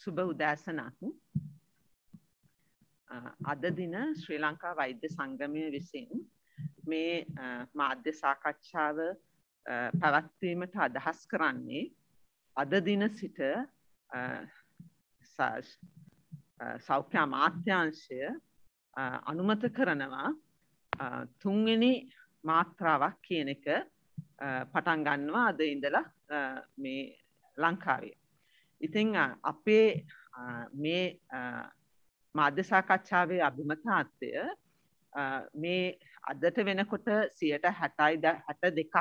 සුබ උදෑසනක් අද දින ශ්‍රී ලංකා වෛද්‍ය සංගමය විසින් මේ මාධ්‍ය සාකච්ඡාව පැවැත්වීමට අදහස් කරන්නේ අද දින සිට සෞඛ්‍ය අමාත්‍යංශය අනුමත කරනවා තුන්වෙනි මාත්‍රාවක් කියන එක පටන් ගන්නවා අද ඉඳලා මේ ලංකාවේ. ඉතිං අපේ මේ මාධ්‍ය සාකච්ඡාවේ අභිමතාත්වය මේ අදට වෙනකොට සියට හැටයි හැට දෙකක්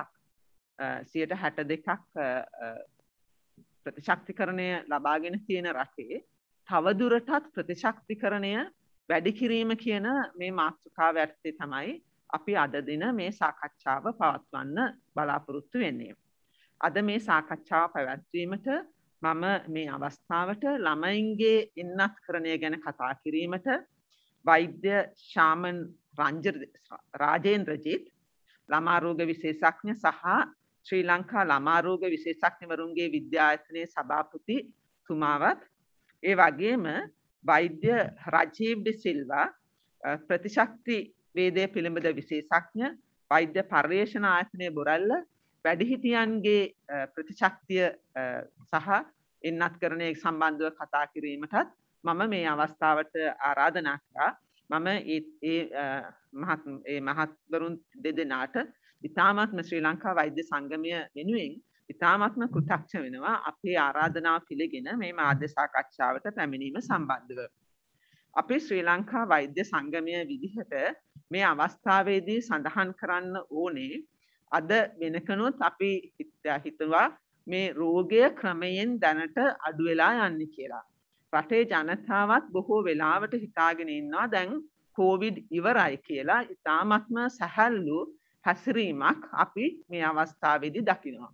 සියට හැට දෙකක් ප්‍රතිශක්තිකරණය ලබාගෙන තියෙන රටේ තවදුරටත් ප්‍රතිශක්තිකරණය වැඩි කිරීම කියන මේ මාතෘකාව ඇත්තේ තමයි අපි අද දින මේ සාකච්ඡාව පවත්වන්න බලාපොරොත්තු වෙන්නේ. අද මේ සාකච්ඡාව පැවැත්වීමට මම මේ අවස්ථාවට ළමයින්ගේ එන්නත් කරණය ගැන කතා කිරීමට වෛද්‍ය ශාමන් රාජේන්ද්‍රජීත් ළමාරෝග විශේෂඥ සහ ශ්‍රී ලංකා ළමාරෝග විශේෂඥවරුන්ගේ විද්‍යායතනයේ සභාපති තුමාවත් ඒ වගේම වෛද්‍ය රජීව් ඩි සිල්වා ප්‍රතිශක්ති වේදය පිළිබඳ විශේෂඥ වෛද්‍ය පර්යේෂණ ආයතනය බොරල්ල වැඩිහිටියන්ගේ ප්‍රතිශක්තිය සහ එන්නත් කරණය සම්බන්ධව කතා කිරීමටත් මම මේ අවස්ථාවට ආරාධනා කරා මම ඒ මහත්වරුන් දෙදෙනාට ඉතාමත්ම ශ්‍රී ලංකා වෛද්‍ය සංගමය වෙනුවෙන් ඉතාමත්ම කෘතක්ෂ වෙනවා අපේ ආරාධනාව පිළිගෙන මේ මාධ්‍ය සාකච්ඡාවට පැමිණීම සම්බන්ධව. අපේ ශ්‍රී ලංකා වෛද්‍ය සංගමය විදිහට මේ අවස්ථාවේදී සඳහන් කරන්න ඕනේ අද වෙනකනොත් අපි හිතවා මේ රෝගය ක්‍රමයෙන් දැනට අඩුවෙලා යන්න කියලා. රටේ ජනතාවත් බොහෝ වෙලාවට හිතාගෙන ඉන්නවා දැන් කෝවිඩ් ඉවරයි කියලා ඉතාමත්ම සැහැල්ලු හැසිරීමක් අපි මේ අවස්ථාවේදී දකිනවා.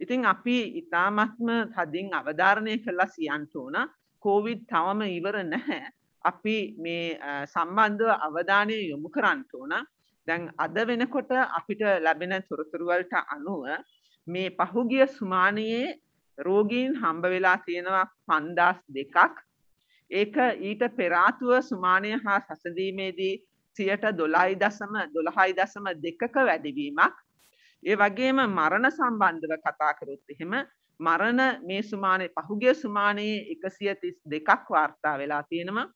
ඉතින් අපි ඉතාමත්ම තදින් අවධාරණය කළා සියන්ට ඕන කෝවිඩ් තවම ඉවර නැහැ. අපි මේ සම්බන්ධව අවධානය යොමු කරන්නට ඕන දැන් අද වෙනකොට අපිට ලැබෙන තොරතුරුවලට අනුව මේ පහුගිය සුමානයේ රෝගීන් හම්බ වෙලා තියෙනවා පන්දස් දෙකක්. ඒක ඊට පෙරාතුව සුමානය හා සසඳීමේදී සියට දොලායි දසම දොළහයි දසම දෙකක වැඩිවීමක්. ඒ වගේම මරණ සම්බන්ධව කතා කරොත් එහෙම මරණ මේ සුමානය පහුගිය සුමානයේ එකසිය තිස් දෙකක් වාර්තා වෙලා තියෙනවා.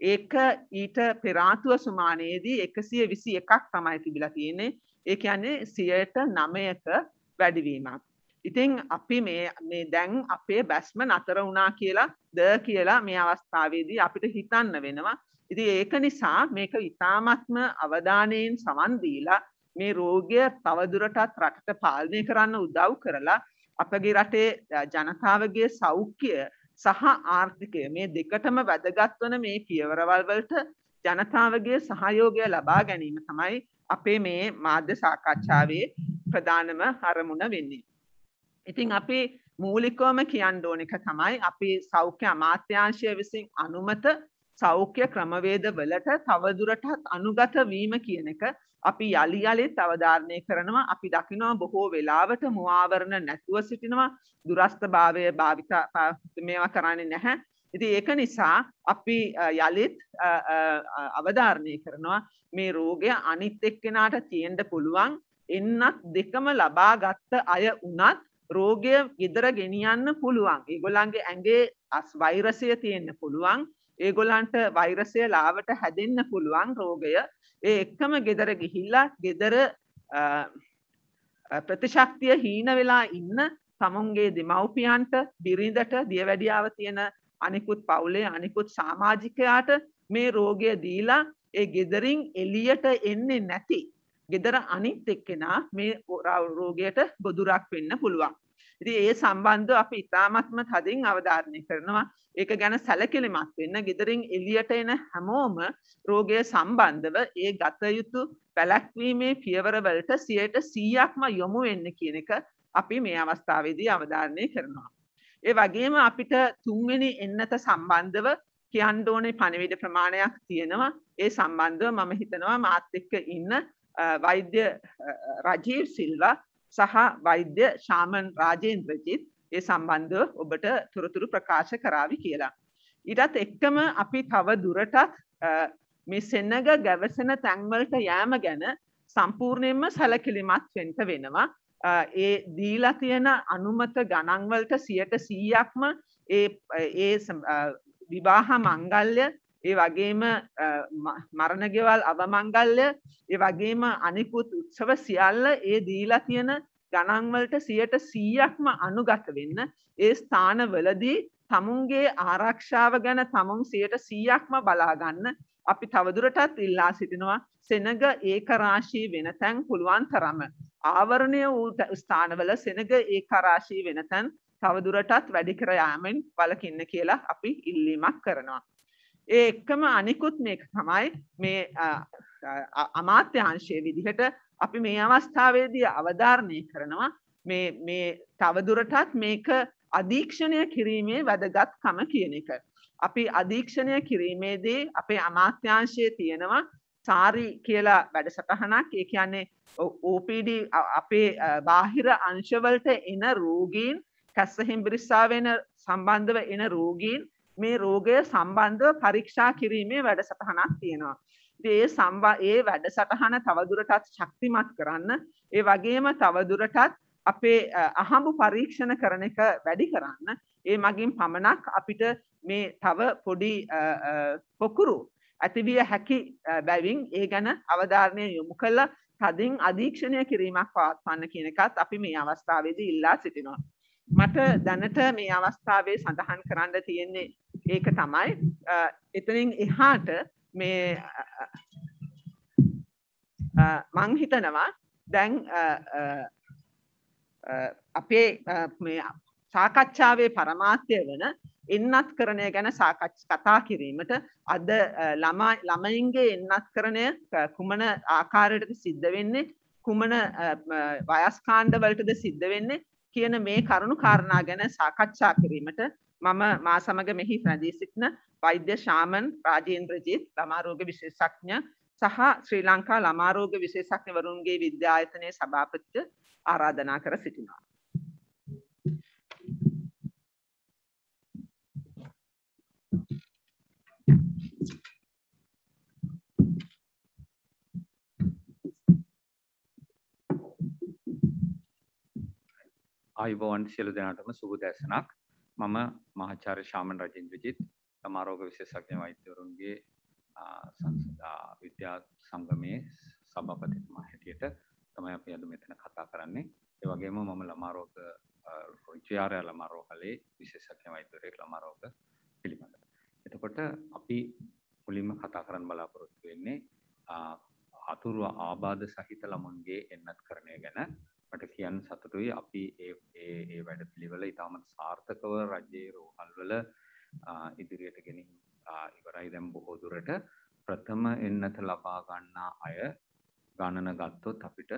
ඒක ඊට පෙරාතුව සුමානයේදී එකසිය විසි එකක් තමයි තිබිලා තියෙන්නේ ඒ කියන්නේ සියයට නමයක වැඩිවීමක්. ඉතිං අපි මේ දැන් අපේ බැස්ම නතර වුණා කියලා ද කියලා මේ අවස්ථාවේදී අපිට හිතන්න වෙනවා. ඉති ඒක නිසා මේක ඉතාමත්ම අවධානයෙන් සමන්දීලා මේ රෝගය තවදුරටත් රටට පාලනය කරන්න උදව් කරලා අපගේ රටේ ජනතාවගේ සෞඛ්‍ය සහ ආර්ථිකය මේ දෙකටම වැදගත්වන මේ පියවරවල් වලට ජනතාවගේ සහයෝගය ලබා ගැනීම තමයි අපේ මේ මාධ්‍ය සාකච්ඡාවේ ප්‍රධානම අරමුණ වෙන්නේ. ඉතින් අපි මූලිකවම කියන්න ඕන එක තමයි අපි සෞඛ්‍ය අමාත්‍යංශය විසින් අනුමත සෞඛ්‍ය ක්‍රමවේද වලට තවදුරටත් අනුගත වීම කියන එක අපි යළි යළිත් අවධාරණය කරනවා. අපි දකිනවා බොහෝ වෙලාවට මුවාවරණ නැතුව සිටිනවා. දුරස්ථ භාවය භාවිතා මේවා කරන්නේ නැහැ. ඉති ඒක නිසා අපි යළිත් අවධාරණය කරනවා මේ රෝගය අනිත් එක්කෙනාට තියෙන්ට පුළුවන්. එන්නත් දෙකම ලබා ගත්ත අය වනත් රෝගය ගෙදර ගෙනියන්න පුළුවන්. ඒගොල්ලන්ගේ ඇගේ අස් වෛරසය තියෙන්න්න පුළුවන්. ඒගොල්ලන්ට වෛරසය ලාවට හැදෙන්න පුළුවන් රෝගය ඒ එක්කම ගෙදර ගිහිල්ලා ගෙදර ප්‍රතිශක්තිය හීන වෙලා ඉන්න තමුන්ගේ දෙමව්පියන්ට බිරිඳට දියවැඩියාව තියෙන අනිකුත් පවුලේ අනිකුත් සාමාජිකයාට මේ රෝගය දීලා ඒ ගෙදරින් එලියට එන්නේ නැති ගෙදර අනිත් එක්කෙනා මේ රෝගයට ගොදුරක් වෙන්න පුළුවන්. ඉතින් ඒ සම්බන්ධව අපි ඉතාමත්ම තදින් අවධාරණය කරනවා ඒක ගැන සැලකිලිමත් වෙන්න ගෙදරින් එලියට එන හැමෝම රෝගය සම්බන්ධව ඒ ගත යුතු පැලැක්වීමේ පියවරවලට සියයට සීයක්ම යොමු වෙන්න කියන එක අපි මේ අවස්ථාවේදී අවධාරණය කරනවා. ඒ වගේම අපිට තුන්වෙනි එන්නත සම්බන්ධව කියන්න ඕනේ පණවිඩ ප්‍රමාණයක් තියෙනවා ඒ සම්බන්ධව මම හිතනවා මාත් එක්ක ඉන්න වෛද්‍ය රජීව් සිල්වා සහ වෛද්‍ය ශාමන් රාජේන්ද්‍රජිත් ඒ සම්බන්ධව ඔබට තොරතුරු ප්‍රකාශ කරાવી කියලා. ඊටත් එක්කම අපි තව දුරටත් මේ සෙනග ගැවසෙන තැන්වලට යෑම ගැන සම්පූර්ණයෙන්ම සැලකිලිමත් වෙන්න වෙනවා. ඒ දීලා තියෙන අනුමත ගණන්වලට 100%ක්ම ඒ ඒ විවාහ මංගල්‍ය ඒ වගේම මරණ ගෙවල් අවමංගල්‍ය ඒ වගේම අනිකුත් උත්සව සියල්ල ඒ දීලා තියෙන ගණන්වලට 100%ක්ම අනුගත වෙන්න ඒ ස්ථානවලදී තමුන්ගේ ආරක්ෂාව ගැන තමුන් 100%ක්ම බලා ගන්න අපි තවදුරටත් ඉල්ලා සිටිනවා සෙනග ඒක රාශී වෙන තැන් පුළුවන් තරම ආවරණය වූ ස්ථානවල සෙනග ඒක රාශී වෙන තැන් තවදුරටත් වැඩි කර යාමෙන් වලකින්න කියලා අපි ඉල්ලීමක් කරනවා. ඒ එක්කම අනිකුත් මේක තමයි මේ අමාත්‍යංශයේ විදිහට අපි මේ අවස්ථාවේදී අවධාරණය කරනවා මේ මේ තවදුරටත් මේක අධීක්ෂණය කිරීමේ වැදගත්කම කියන එක. අපි අධීක්ෂණය කිරීමේදී අපේ අමාත්‍යංශයේ තියෙනවා සාරි කියලා වැඩසටහනක් ඒ කියන්නේ OPD අපේ බාහිර අංශවලට එන රෝගීන් කැස්ස හිම්බිරිස්සාවෙන සම්බන්ධව එන රෝගීන් මේ රෝගය සම්බන්ධව පරීක්ෂා කිරීමේ වැඩසටහනක් තියෙනවා. ඒ සම්බා ඒ වැඩසටහන තවදුරටත් ශක්තිමත් කරන්න ඒ වගේම තවදුරටත් අපේ අහඹු පරීක්ෂණ කරන එක වැඩි කරන්න ඒ මගින් පමණක් අපිට මේ තව පොඩි පොකුරු ඇතිවිය හැකි බැවින් ඒ ගැන අවධාරණය යොමු කළ තදින් අධීක්ෂණය කිරීමක් පවත්වන්න කියන එකත් අපි මේ අවස්ථාවේදී ඉල්ලා සිටිනවා. මට දැනට මේ අවස්ථාවේ සඳහන් කරන්න තියෙන්නේ ඒක තමයි එතනින් එහාට මේ මං හිතනවා දැන් අපේ සාකච්ඡාවේ පරමාර්ථය වන එන්නත් කරණය ගැන සාකච්ඡ කතා කිරීමට අද ළමයින්ගේ එන්නත් කරණය කුමන ආකාරයටද සිද්ධ වෙන්නේ කුමන වයස්කාණ්ඩවලටද සිද්ධ වෙන්නේ කියන මේ කරුණු කාරණා ගැන සාකච්ඡා කිරීමට මම මා සමග මෙහි රැඳී සිටින වෛද්‍ය ශාමන් රාජේන්ද්‍රජිත් ළමාරෝග විශේෂඥ සහ ශ්‍රී ලංකා ළමාරෝග විශේෂඥවරුන්ගේ විද්‍යායතනයේ සභාපතිට ආරාධනා කර සිටිනවා. ආයුබෝවන් සියලු දෙනාටම සුබ දැසනක් මම මහාචාර්ය ශාමන් රජේන්ද්‍රජිත් සමාරෝග විශේෂඥ වෛද්‍යවරුන්ගේ සංස්ථා විද්‍යා සංගමයේ සභාපතිතුමා හැටියට තමයි අපි අද මෙතන කතා කරන්නේ. ඒ වගේම මම ළමාරෝග රුචිආරය ළමාරෝගලේ විශේෂඥ වෛද්‍යවරයෙක් ළමාරෝග පිළිබඳව. එතකොට අපි මුලින්ම කතා කරන්න බලාපොරොත්තු වෙන්නේ අතුරු ආබාධ සහිත ළමුන්ගේ එන්නත් කරණය ගැන මට කියන්න සතුටුයි. අපි ඒ වැඩ පිළිවෙල ඉතාමත් සාර්ථකව රජයේ රෝහල්වල ඉදිරියට ගෙනින් ඉවරයි දැම් බොහෝ දුරට. ප්‍රථම එන්නත ලබා ගන්නා අය ගණන ගත්තොත් අපිට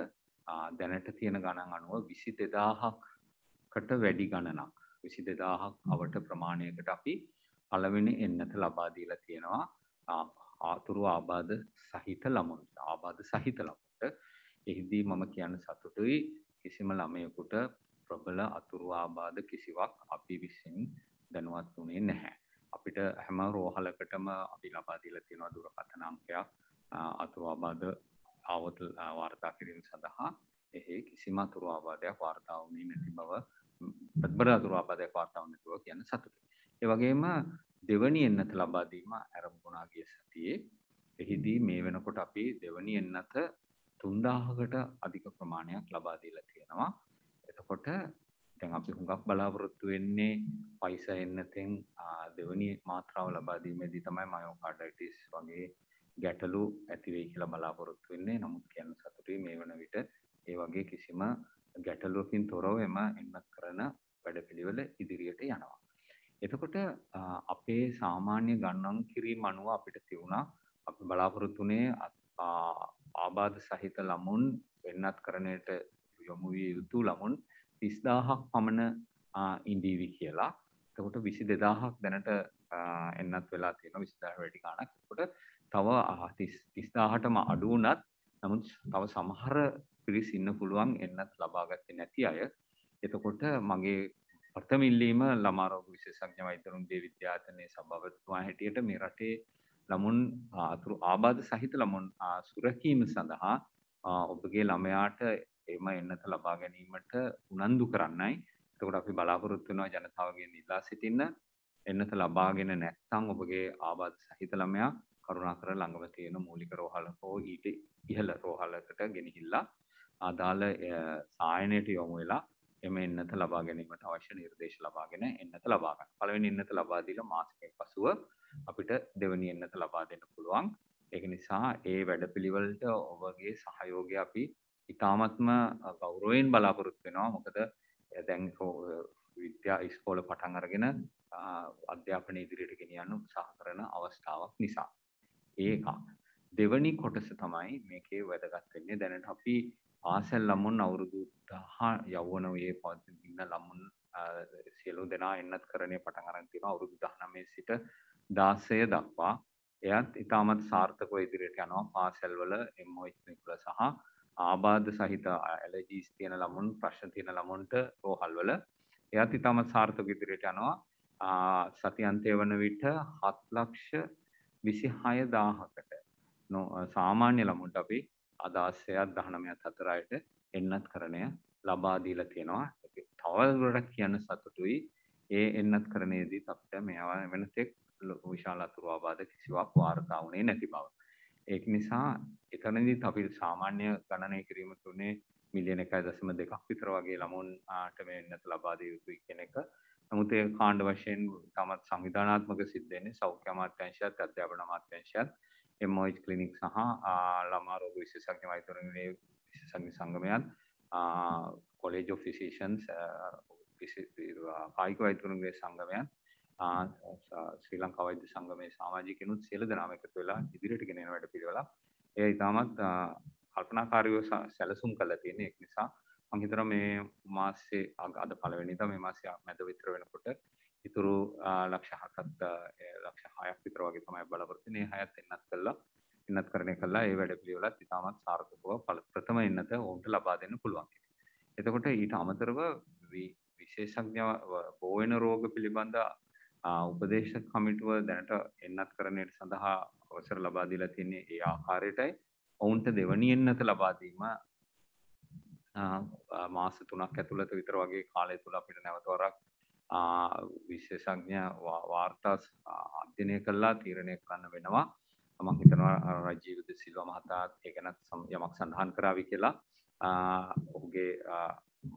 දැනට තියෙන ගණන් අනුව විසි දෙදාහක්කට වැඩි ගණනක්. විසි දෙදාහක් අවට ප්‍රමාණයකට අපි පළවෙනි එන්නත ලබාදීලා තියෙනවා. ආතුරු ආබාධ සහිත ළමුන් ආබාධ සහිත ළමුන්ට. එහිදී මම කියන්න සතුටුයි. කිසිම ළමයකුට ප්‍රබල අතුරු ආබාධ කිසිවක් අපි විසින් දැනුවත් වුණේ නැහැ. අපිට හැම රෝහලකටම අපි ලබා දීලා තියෙනවා දුරකථන අංකයක් අතුරු ආබාධ ආවත වාර්තා කිරීම සඳහා එහි කිසිම අතුරු ආබාධයක් වාර්තා වුණේ නැති බව ප්‍රබල අතුරු ආබාධයක් වාර්තා වුණේ නැතුව කියන සතුටුයි. ඒ වගේම දෙවනි එන්නත ලබා දීම ආරම්භුණා ගිය සතියේ එහිදී මේ වෙනකොට අපි දෙවනි එන්නත තුන්දාහකට අධික ප්‍රමාණයක් ලබා දීලා තියෙනවා. එතකොට දැන් අපි හුඟක් බලාපොරොත්තු වෙන්නේ පයිස එන්නතෙන් දෙවනි මාත්‍රාව ලබා දීමේදී තමයි මයෝකාඩයිටිස් වගේ ගැටලු ඇති වෙයි කියලා බලාපොරොත්තු වෙන්නේ. නමුත් කියන්න සතුටුයි මේ වන විට ඒ වගේ කිසිම ගැටලුවකින් තොරව එම එන්නත් කරන වැඩපිළිවෙල ඉදිරියට යනවා. එතකොට අපේ සාමාන්‍ය ගණන් කිරීම අනුව අපිට තිබුණා අපි බලාපොරොත්තුනේ ආබාධ සහිත ළමුන් වෙන්නත් කරණයට යොමු විය යුතු ළමුන් 30000ක් පමණ ඉඳීවි කියලා. එතකොට 22000ක් දැනට එන්නත් වෙලා තියෙනවා 20000 වැඩි ගාණක්. එතකොට තව 30000ටම අඩු වුණත් නමුත් තව සමහර පිරිස් ඉන්න පුළුවන් එන්නත් ලබා ගත්තේ නැති අය. එතකොට මගේ ප්‍රථම ඉල්ලීම ළමාරෝග විශේෂඥ වෛද්‍යවරුන්ගේ විද්‍යායතනයේ සභාපතිතුමා හැටියට මේ රටේ ළමුන් අතුරු ආබාධ සහිත ළමුන් සුරකීම සඳහා ඔබගේ ළමයාට එම එන්නත ලබා ගැනීමට උනන්දු කරන්නයි. එතකොට අපි බලාපොරොත්තු වෙනවා ජනතාවගෙන් ඉල්ලා සිටින්න එන්නත ලබාගෙන නැත්නම් ඔබගේ ආබාධ සහිත ළමයා කරුණාකර ළඟම තියෙන මූලික රෝහල හෝ ඊට ඉහළ රෝහලකට ගෙනහිල්ලා අදාළ සායනයට යොමු වෙලා එම එන්නත ලබා ගැනීමට අවශ්‍ය නිර්දේශ ලබාගෙන එන්නත ලබා ගන්න. පළවෙනි එන්නත ලබා දීලා මාසෙක පසුව අපිට දෙවෙනි එන්නත ලබා දෙන්න පුළුවන්. ඒක නිසා ඒ වැඩපිළිවෙලට ඔබගේ සහයෝගය අපි ඉතාමත්ම ගෞරවයෙන් බලාපොරොත්තු වෙනවා. මොකද දැන් විද්‍යා ඉස්කෝල පටන් අරගෙන අධ්‍යාපනය ඉදිරියට ගෙනියන්න උත්සාහ කරන අවස්ථාවක් නිසා. ඒකක්. දෙවනි කොටස තමයි මේකේ වැදගත් වෙන්නේ. දැනට අපි පාසල් ළමුන් අවුරුදු දහ යව්වන වයේ පවතින ළමුන් සියලු දෙනා එන්නත් කරණය පටන් අරන් තියෙනවා අවුරුදු 19 සිට 16 දක්වා. එයත් ඉතාමත් සාර්ථකව ඉදිරියට යනවා. පාසල්වල MOH නිකුල සහ ආබාධ සහිත ඇලර්ජීස් තියෙන ළමුන් ප්‍රශ්න තියෙන ළමුන්ට රෝහල්වල එයත් ඉතාමත් සාර්ථක ඉදිරියට යනවා. සති අන්තය වන විට 7 ලක්ෂ 26000කට සාමාන්‍ය ළමුන්ට අපි අදාසයක් දහනමයත් අතර අයට එන්නත් කරණය ලබා දීලා තියෙනවා. තවදුරටත් කියන්න සතුටුයි. ඒ එන්නත් කරණයේදී අපිට මේවා වෙනතෙක් විශාල අතුරු ආබාධ කිසිවක් වාර්තා වුණේ නැති බව. ඒක නිසා එතනදිත් අපි සාමාන්‍ය ගණනය කිරීම තුනේ මිලියන 1.2ක් විතර වගේ ළමුන්ට මේ එන්නත ලබා දිය යුතුයි කියන එක. නමුත් ඒ කාණ්ඩ වශයෙන් තමත් සංවිධානාත්මක සිද්ධ වෙන්නේ සෞඛ්‍ය අමාත්‍යාංශයත් අධ්‍යාපන අමාත්‍යාංශයත් MOH ක්ලිනික් සහ ළමා රෝග විශේෂඥ වෛද්‍යවරුන්ගේ විශේෂඥ සංගමයන් කොලේජ් ඔෆ් ෆිසිෂන්ස් කායික වෛද්‍යවරුන්ගේ සංගමයන් ශ්‍රී ලංකා වෛද්‍ය සංගමයේ සමාජිකයනුත් සියලු දෙනාම එකතු වෙලා ඉදිරියට ගෙන යන වැඩ පිළිවෙලක්. ඒ ඉතාමත් කල්පනාකාරීව සැලසුම් කරලා තියෙන ඒක නිසා මම හිතනවා මේ මාසේ අද පළවෙනිදා මේ මාසේ මැද විතර වෙනකොට ඉතුරු ලක්ෂ හතත් ලක්ෂ හයක් විතර වගේ තමයි බලාපොරොත්තු වෙන්නේ. හයත් එන්නත් කළා. එන්නත් කරණය කළා. ඒ වැඩ පිළිවෙලත් ඉතාමත් සාර්ථකව ප්‍රථම එන්නත ඔවුන්ට ලබා දෙන්න පුළුවන්. එතකොට ඊට අමතරව විශේෂඥ බෝවෙන රෝග පිළිබඳ උපදේශක කමිටුව දැනට එන්නත් කරණයට සඳහා අවසර ලබා දීලා තියෙන්නේ ඒ ආකාරයටයි. ඔවුන්ට දෙවනි එන්නත ලබා දීම මාස 3ක් ඇතුළත විතර වගේ කාලය තුල අපිට නැවත වරක් විශේෂඥ වාර්තා අධ්‍යයනය කළා තීරණය කරන්න වෙනවා. මම හිතනවා රජීවද සිල්වා මහතා ඒ ගැනත් යමක් සඳහන් කරાવી කියලා. ඔහුගේ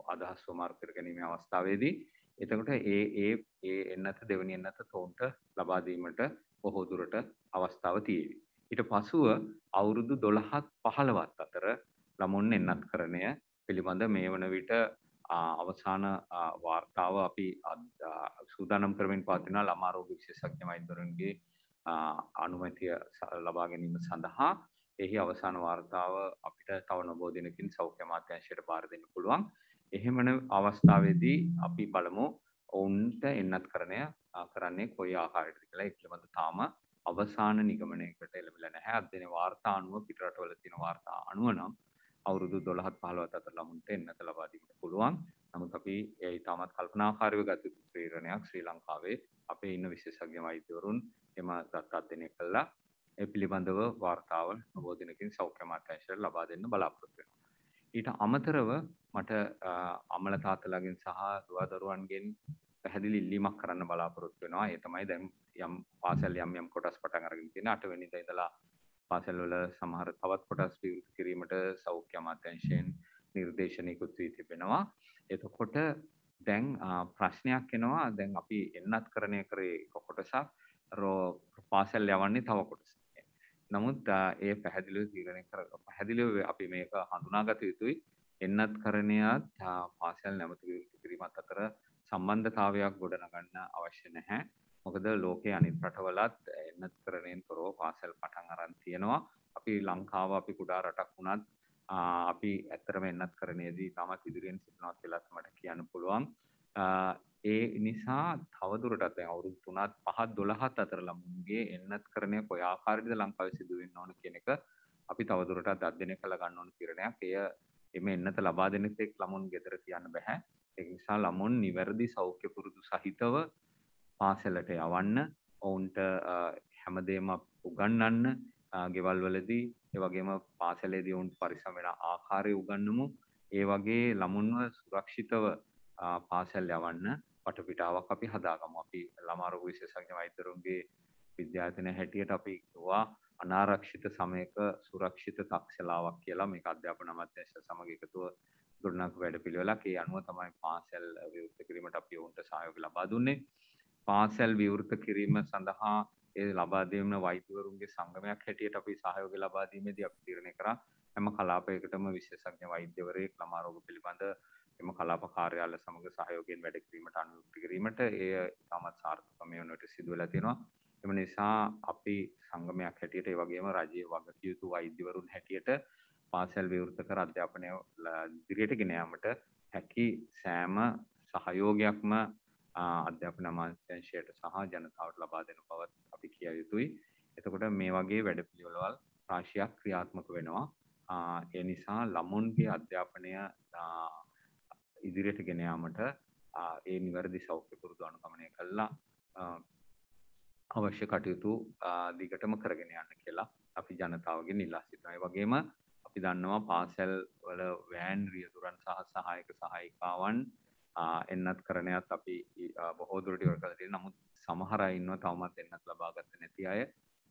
අදහස් වමාරු කර ගැනීමේ අවස්ථාවේදී. එතකොට ඒ ඒ ඒ එන්නත දෙවනි එන්නත තොවුන්ට ලබා දීමට බොහෝ දුරට අවස්ථාව තියෙවි. ඊට පසුව අවුරුදු 12ත් 15ත් අතර ළමුන් එන්නත් කරණය පිළිබඳ මේ වන විට අවසාන වාර්තාව අපි සූදානම් කරමින් පවතින ළමා රෝග විශේෂඥ වෛද්‍යවරුන්ගේ අනුමැතිය ලබා ගැනීම සඳහා එහි අවසාන වාර්තාව අපිට තව නොබෝ දිනකින් සෞඛ්‍ය අමාත්‍යාංශයට බාර දෙන්න පුළුවන්. එහෙමන අවස්ථාවේදී අපි බලමු ඔවුන්ට එන්නත් කරණය කරන්නේ කොයි ආකාරයටද කියලා ඒ පිළිබඳ තාම අවසාන නිගමනයකට එළඹිලා නැහැ. අධ්‍යයන වාර්තා අනුව පිටරටවල තියෙන වාර්තා අනුව නම් අවුරුදු 12ත් 15ත් අතර ළමුන්ට එන්නත ලබා දීමට පුළුවන්. නමුත් අපි ඒ ඉතාමත් කල්පනාකාරීව ගත යුතු තීරණයක් ශ්‍රී ලංකාවේ අපේ ඉන්න විශේෂඥ වෛද්‍යවරුන් එම දත් අධ්‍යයනය කළා. ඒ පිළිබඳව වාර්තාව නොබෝ දිනකින් සෞඛ්‍ය අමාත්‍යාංශයට ලබා දෙන්න බලාපොරොත්තු වෙනවා. ඊට අමතරව මට අමල තාත්තලාගෙන් සහ දුව දරුවන්ගෙන් පැහැදිලි ඉල්ලීමක් කරන්න බලාපොරොත්තු වෙනවා. ඒ තමයි දැන් යම් පාසල් යම් යම් කොටස් පටන් අරගෙන තියෙන 8 වෙනිදා ඉඳලා පාසල්වල සමහර තවත් කොටස් විවෘත කිරීමට සෞඛ්‍ය අමාත්‍යංශයෙන් නිර්දේශනයකුත් වී තිබෙනවා. එතකොට දැන් ප්‍රශ්නයක් එනවා දැන් අපි එන්නත් කරණය කරේ කොටසක් පාසල් යවන්නේ තව කොටස. නමුත් ඒ පැහැදිලිව තීරණය කර පැහැදිලිව අපි මේක හඳුනාගත යුතුයි. එන්නත් කරණයත් පාසල් නැමත විවෘත කිරීමත් අතර සම්බන්ධතාවයක් ගොඩනගන්න අවශ්‍ය නැහැ. මොකද ලෝකයේ අනිත් රටවලත් එන්නත් කරණයෙන් තොරව පාසල් පටන් අරන් තියෙනවා. අපි ලංකාව අපි කුඩා රටක් වුණත් අපි ඇත්තරම එන්නත් කරණයේදී තාමත් ඉදිරියෙන් සිටිනවා කියලා මට කියන්න පුළුවන්. ඒ නිසා තවදුරටත් දැන් අවුරුදු 3ත් 5ත් 12ත් අතර ළමුන්ගේ එන්නත් කරණය කොයි ආකාරයකද ලංකාවේ සිදු වෙන්න ඕන කියන එක අපි තවදුරටත් අධ්‍යයනය කළ ගන්න ඕන තීරණයක්. එය එමෙ එන්නත ලබා දෙන තෙක් ළමුන් ගෙදර තියන්න බෑ. ඒ නිසා ළමුන් නිවැරදි සෞඛ්‍ය පුරුදු සහිතව පාසලට යවන්න ඔවුන්ට හැමදේම උගන්වන්න ගෙවල් වලදී ඒ වගේම පාසලේදී ඔවුන් පරිස්සම් වෙන ආකාරය උගන්වමු. ඒ වගේ ළමුන්ව සුරක්ෂිතව පාසල් යවන්න වටපිටාවක් අපි හදාගමු. අපි ළමා රෝග විශේෂඥ වෛද්‍යවරුන්ගේ විද්‍යාර්ථන හැටියට අපි කිව්වා අනාරක්ෂිත සමයක සුරක්ෂිත තක්ෂලාවක් කියලා. මේක අධ්‍යාපන අමාත්‍යාංශය සමග එකතුව ගොඩනක් වැඩපිළිවෙලක්. ඒ අනුව තමයි පාසල් විවෘත කිරීමට අපි ඔවුන්ට සහයෝගය ලබා දුන්නේ. පාසල් විවෘත කිරීම සඳහා ඒ ලබා දෙන වෛද්‍යවරුන්ගේ සංගමයක් හැටියට අපි සහයෝගය ලබා දීමේදී අපි තීරණය කරා. හැම කලාපයකටම විශේෂඥ වෛද්‍යවරයෙක් ළමා රෝග පිළිබඳ එම කලාප කාර්යාල සමග සහයෝගයෙන් වැඩ කිරීමට අනුයුක්ත කිරීමට එය ඉතාමත් සාර්ථකව මේ වනට සිදු වෙලා තියෙනවා. එම නිසා අපි සංගමයක් හැටියට ඒ වගේම රජයේ වගකිව යුතු වෛද්‍යවරුන් හැටියට පාසල් විවෘත කර අධ්‍යාපනය ඉදිරියට ගෙන යාමට හැකි සෑම සහයෝගයක්ම අධ්‍යාපන අමාත්‍යාංශයට සහ ජනතාවට ලබා දෙන බවත් අපි කිය යුතුයි. එතකොට මේ වගේ වැඩපිළිවෙළවල් රාශියක් ක්‍රියාත්මක වෙනවා. ඒ නිසා ළමුන්ගේ අධ්‍යාපනය ඉදිරියට ගෙන යාමට ඒ නිවැරදි සෞඛ්‍ය පුරුදු අනුගමනය කළා අවශ්‍ය කටයුතු දිගටම කරගෙන යන්න කියලා අපි ජනතාවගෙන් ඉල්ලා සිටිනවා. ඒ වගේම අපි දන්නවා පාසල් වල වෑන් රියදුරන් සහ සහායක සහායිකාවන් එන්නත් කරණයත් අපි බොහෝ දුරට ඉවර කරලා තියෙනවා. නමුත් සමහර අය ඉන්නවා තවමත් එන්නත් ලබා ගන්න නැති අය.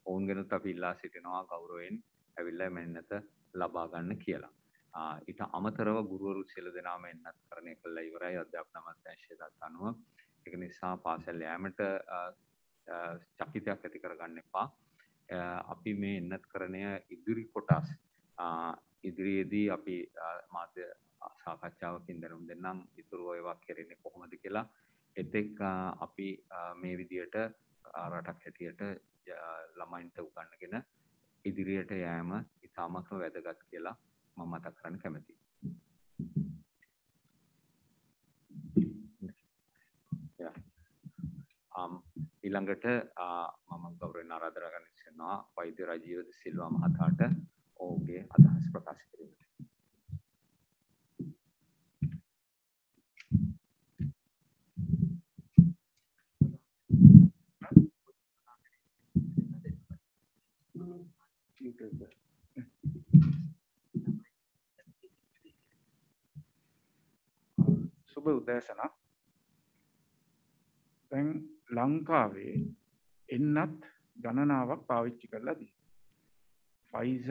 ඔවුන්ගෙනුත් අපි ඉල්ලා සිටිනවා ගෞරවයෙන් ඇවිල්ලා මෙන්නත ලබා ගන්න කියලා. ඊට අමතරව ගුරුවරු සියලු දෙනාම එන්නත් කරණය කළා ඉවරයි අධ්‍යාපන අමාත්‍යාංශයට අනුව. ඒක නිසා පාසල් යෑමට චකිතයක් ඇති කරගන්න එපා. අපි මේ එන්නත් කරණය ඉදිරි කොටස් ඉදිරියේදී අපි මාධ්‍ය සාකච්ඡාවකින් දැනුම් දෙන්නම් ඉතුරු ඒවා කෙරෙන්නේ කොහොමද කියලා. එතෙක් අපි මේ විදියට රටක් හැටියට ළමයින්ට උගන්වගෙන ඉදිරියට යෑම ඉතාමත්ම වැදගත් කියලා මම මතක් කරන්න කැමතියි. ඊළඟට මම ගෞරවයෙන් ආරාධනා කරන්න ඉස්සෙනවා වෛද්‍ය රජීව සිල්වා මහතාට ඔහුගේ අදහස් ප්‍රකාශ කිරීමට. සුබ උදෑසනක් දැන් ලංකාවේ එන්නත් ගණනාවක් පාවිච්චි කරලා දී. ෆයිස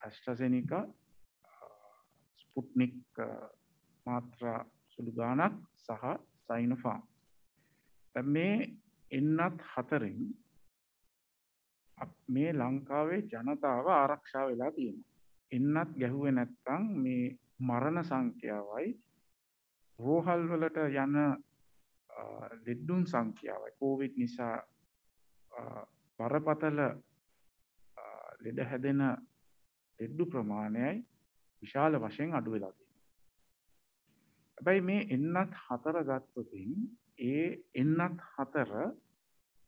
ඇස්ට්‍රසෙනික ස්පුට්නික් මාත්‍රා සුළු ගානක් සහ සයිනෆාම්. මේ එන්නත් හතරෙන් මේ ලංකාවේ ජනතාව ආරක්ෂා වෙලා තියෙන. එන්නත් ගැහුවේ නැත්තං මේ මරණ සංඛ්‍යාවයි රෝහල් වලට යන ලෙඩ්ඩුන් සංඛ්‍යාවයි කෝවිඩ් නිසා බරපතල ලෙඩ හැදෙන ලෙඩ්ඩු ප්‍රමාණයයි විශාල වශයෙන් අඩු වෙලා තියෙනවා. හැබැයි මේ එන්නත් හතර ගත්තොතින් ඒ එන්නත් හතර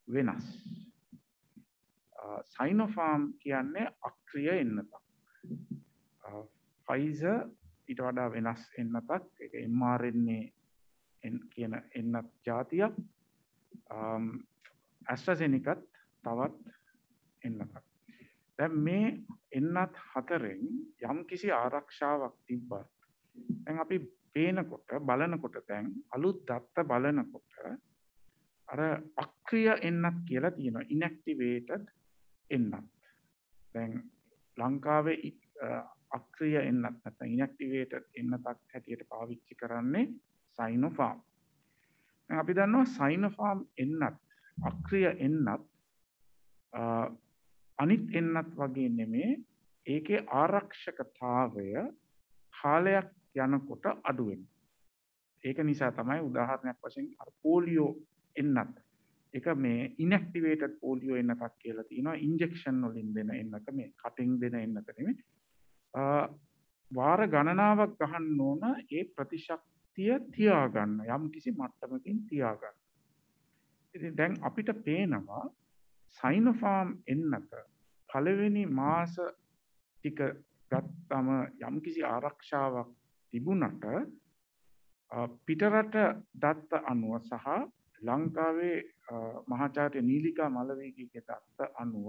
වෙනස්. සයිනෝෆාම් කියන්නේ අක්‍රිය එන්නතක්. ෆයිසර් ඊට වඩා වෙනස් එන්නතක් ඒක mRNA කියන එන්නත් ජාතියක් ඇස්ට්‍රසෙනිකත් තවත් එන්නක්. දැන් මේ එන්නත් හතරෙන් යම් කිසි ආරක්ෂාවක් තිබ්බත් දැන් අපි පේනකොට බලනකොට දැන් අලුත් දත්ත බලනකොට අර අක්‍රිය එන්නත් කියලා තියෙනවා ඉනැක්ටිවේටඩ් එන්නත්. දැන් ලංකාවේ අක්‍රිය එන්නත් නැත්නම් ඉනැක්ටිවේටඩ් එන්නතක් හැටියට පාවිච්චි කරන්නේ සයිනෝෆාම්. අපි දන්නවා සයිනෝෆාම් එන්නත් අක්‍රිය එන්නත් අනිත් එන්නත් වගේ නෙමේ ඒකේ ආරක්ෂකතාවය කාලයක් යනකොට අඩුවෙන්. ඒක නිසා තමයි උදාහරණයක් වශයෙන් පෝලියෝ එන්නත් එක මේ ඉනක්ටිවේටඩ් පෝලියෝ එන්නතක් කියලා තියෙනවා ඉන්ජෙක්ෂන් වලින් දෙන එන්නක මේ කටින් දෙන එන්නක නෙමෙයි වාර ගණනාවක් ගහන්න ඕන ඒ ප්‍රතිශක් තිය තියාගන්න යම් කිසි මට්ටමකින් තියාගන්න. ඉතින් දැන් අපිට පේනවා සයිනෝෆාම් එන්නක පළවෙනි මාස ටික ගත්තම යම් කිසි ආරක්ෂාවක් තිබුණට පිටරට දත්ත අනුව සහ ලංකාවේ මහාචාර්ය නීලිකා මලවේගීගේ දත්ත අනුව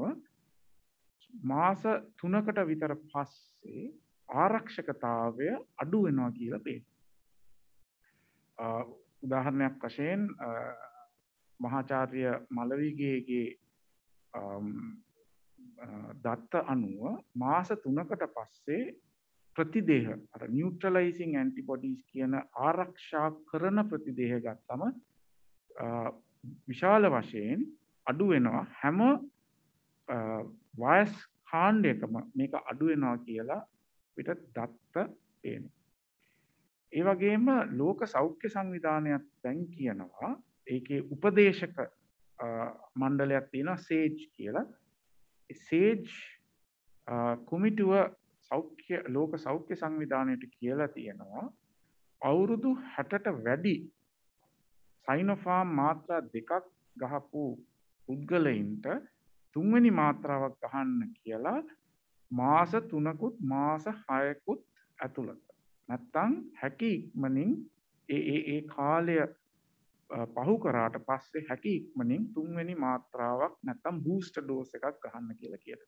මාස තුනකට විතර පස්සේ ආරක්ෂකතාවය අඩු වෙනවා කියලා පේනවා. උදාහරණයක් වශයෙන් මහාචාර්ය මලවිගේගේ දත්ත අනුව මාස තුනකට පස්සේ ප්‍රතිදේහ නිියුට්‍රලයිසිං ඇන්ටිබොඩීස් කියන ආරක්ෂා කරන ප්‍රතිදේහ ගත්තම විශාල වශයෙන් අඩු වෙනවා හැම වයස් කාණ්ඩයකම මේක අඩු වෙනවා කියලා පිට දත්ත පේන. ඒ වගේම ලෝක සෞඛ්‍ය සංවිධානයක් දැන් කියනවා ඒකේ උපදේශක මණ්ඩලයක් තියෙනවා සේජ් කියලා. සේජ් කොමිටුව සෞඛ්‍ය ලෝක සෞඛ්‍ය සංවිධානයට කියලා තියෙනවා අවුරුදු 60ට වැඩි සයිනෝෆාම් මාත්‍රා දෙකක් ගහපු පුද්ගලයින්ට තුන්වෙනි මාත්‍රාවක් ගහන්න කියලා මාස තුනකුත් මාස හයකුත් ඇතුළත. නැත්තං හැකි ඉක්මනින් ඒ ඒ කාලය පහු කරාට පස්සේ හැකි ඉක්මනින් තුන්වෙනි මාත්‍රාවක් නැත්තම් බූස්ට ඩෝස එකක් ගහන්න කියලා කියල.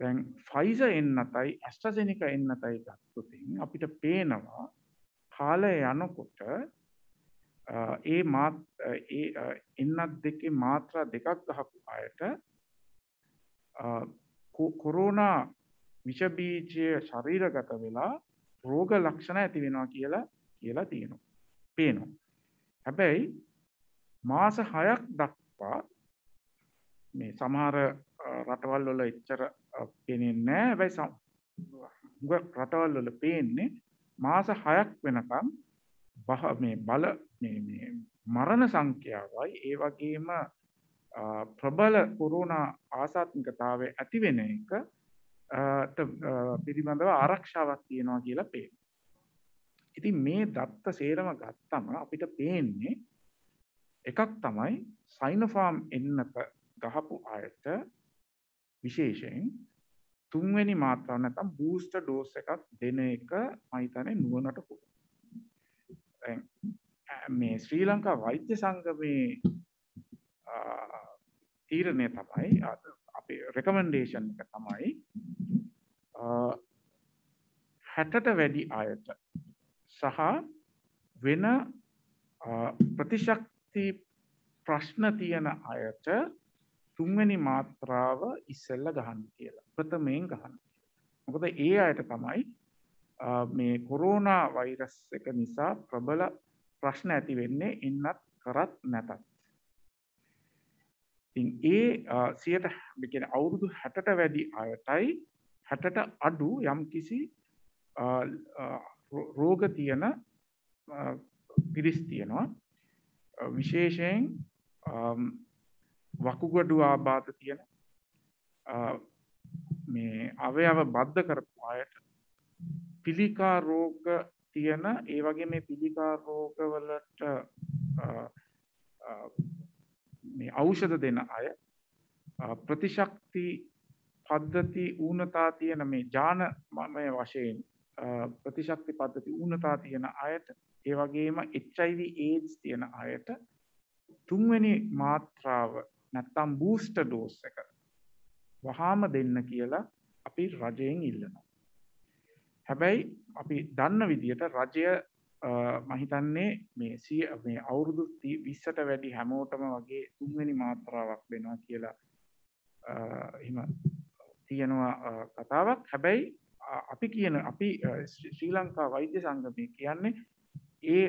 දැන් ෆයිස එන්නතයි ඇස්ටසෙනික එන්නතයි ගත්තුතින් අපිට පේනවා කාලය යනකොට ඒ මාත් එන්නත් දෙකේ මාත්‍රා දෙකක් ගහපු අයට කොරෝනා විෂබීජය ශරීරගත වෙලා රෝග ලක්ෂණ ඇති වෙනවා කියලා කියලා තියෙනවා. පේනවා. හැබැයි මාස හයක් දක්වා මේ සමහර රටවල් වල එච්චර පේන්නේ නැහැ. හැබැයි රටවල් වල පේන්නේ මාස හයක් වෙනකම් මේ බල මරණ සංඛ්‍යාවයි ඒ වගේම ප්‍රබල කොරෝනා ආසාත්මිකතාවය ඇතිවෙන එක පිළිබඳව ආරක්ෂාවක් තියෙනවා කියලා පේන. ඉතින් මේ දත්ත සේරම ගත්තම අපිට පේන්නේ එකක් තමයි සයිනෝෆාම් එන්නත ගහපු අයට විශේෂයෙන් තුන්වෙනි මාත්‍රාව නැත්නම් බූස්ටර් ඩෝස් එකක් දෙන එක මම හිතන්නේ නුවණට පුළුවන්. මේ ශ්‍රී ලංකා වෛද්‍ය සංගමේ තීරණය තමයි අපේ රෙකමෙන්ඩේෂන් එක තමයි හැටට වැඩි අයට සහ වෙන ප්‍රතිශක්ති ප්‍රශ්න තියෙන අයට තුන්වැනි මාත්‍රාව ඉස්සෙල්ල ගහන්න කියලා. ප්‍රථමයෙන් ගහන්න මොකද ඒ අයට තමයි මේ කොරෝනා වෛරස් එක නිසා ප්‍රබල ප්‍රශ්න ඇති වෙන්නේ එන්නත් කරත් නැතත්. ඒ සියට කියන අවුරුදු හැටට වැඩි අයටයි හැටට අඩු යම් කිසි රෝග තියෙන පිරිස් තියෙනවා විශේෂයෙන් වකුගඩු ආබාධ තියෙන මේ අවයව බද්ධ කරපු අයට පිළිකා රෝග තියෙන ඒ වගේ මේ පිළිකා රෝගවලට මේ ඖෂධ දෙන අය ප්‍රතිශක්ති පද්ධති ඌනතා තියෙන මේ ජානමය වශයෙන් ප්‍රතිශක්ති පද්ධති ඌනතා තියෙන අයට ඒ වගේම HIV AIDS තියෙන අයට තුන්වෙනි මාත්‍රාව නැත්තම් බූස්ටර් ඩෝස් එක වහාම දෙන්න කියලා අපි රජයෙන් ඉල්ලනවා. හැබැයි අපි දන්න විදියට රජය මහිතන්නේ මේ සිය මේ අවුරුදු විස්සට වැඩි හැමෝටම වගේ තුන්වෙනි මාත්‍රාවක් වෙනවා කියලා එම තියෙනවා කතාවක්. හැබැයි අපි කියන අපි ශ්‍රී ලංකා වෛද්‍ය සංගමය කියන්නේ ඒ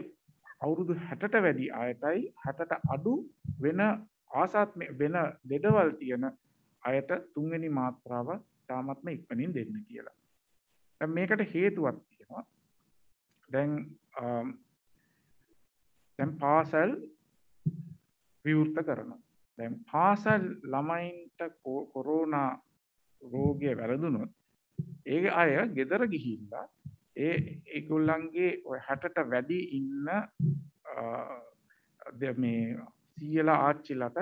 අවුරුදු හැටට වැඩි අයටයි හැටට අඩු වෙන ආසාත්ම වෙන දෙඩවල් තියෙන අයට තුන්වෙනි මාත්‍රාව තාමත්ම ඉක්මනින් දෙන්න කියලා. මේකට හේතුවක් තියෙනවා. දැන් දැන් පාසල් විවෘත කරනවා. දැන් පාසල් ළමයින්ට කොරෝනා රෝගය වැරදුනොත් ඒ අය ගෙදර ගිහිල්ලා ඒ ඒගොල්ලන්ගේ ඔය හැටට වැඩි ඉන්න මේ සීයලා ආච්චිලට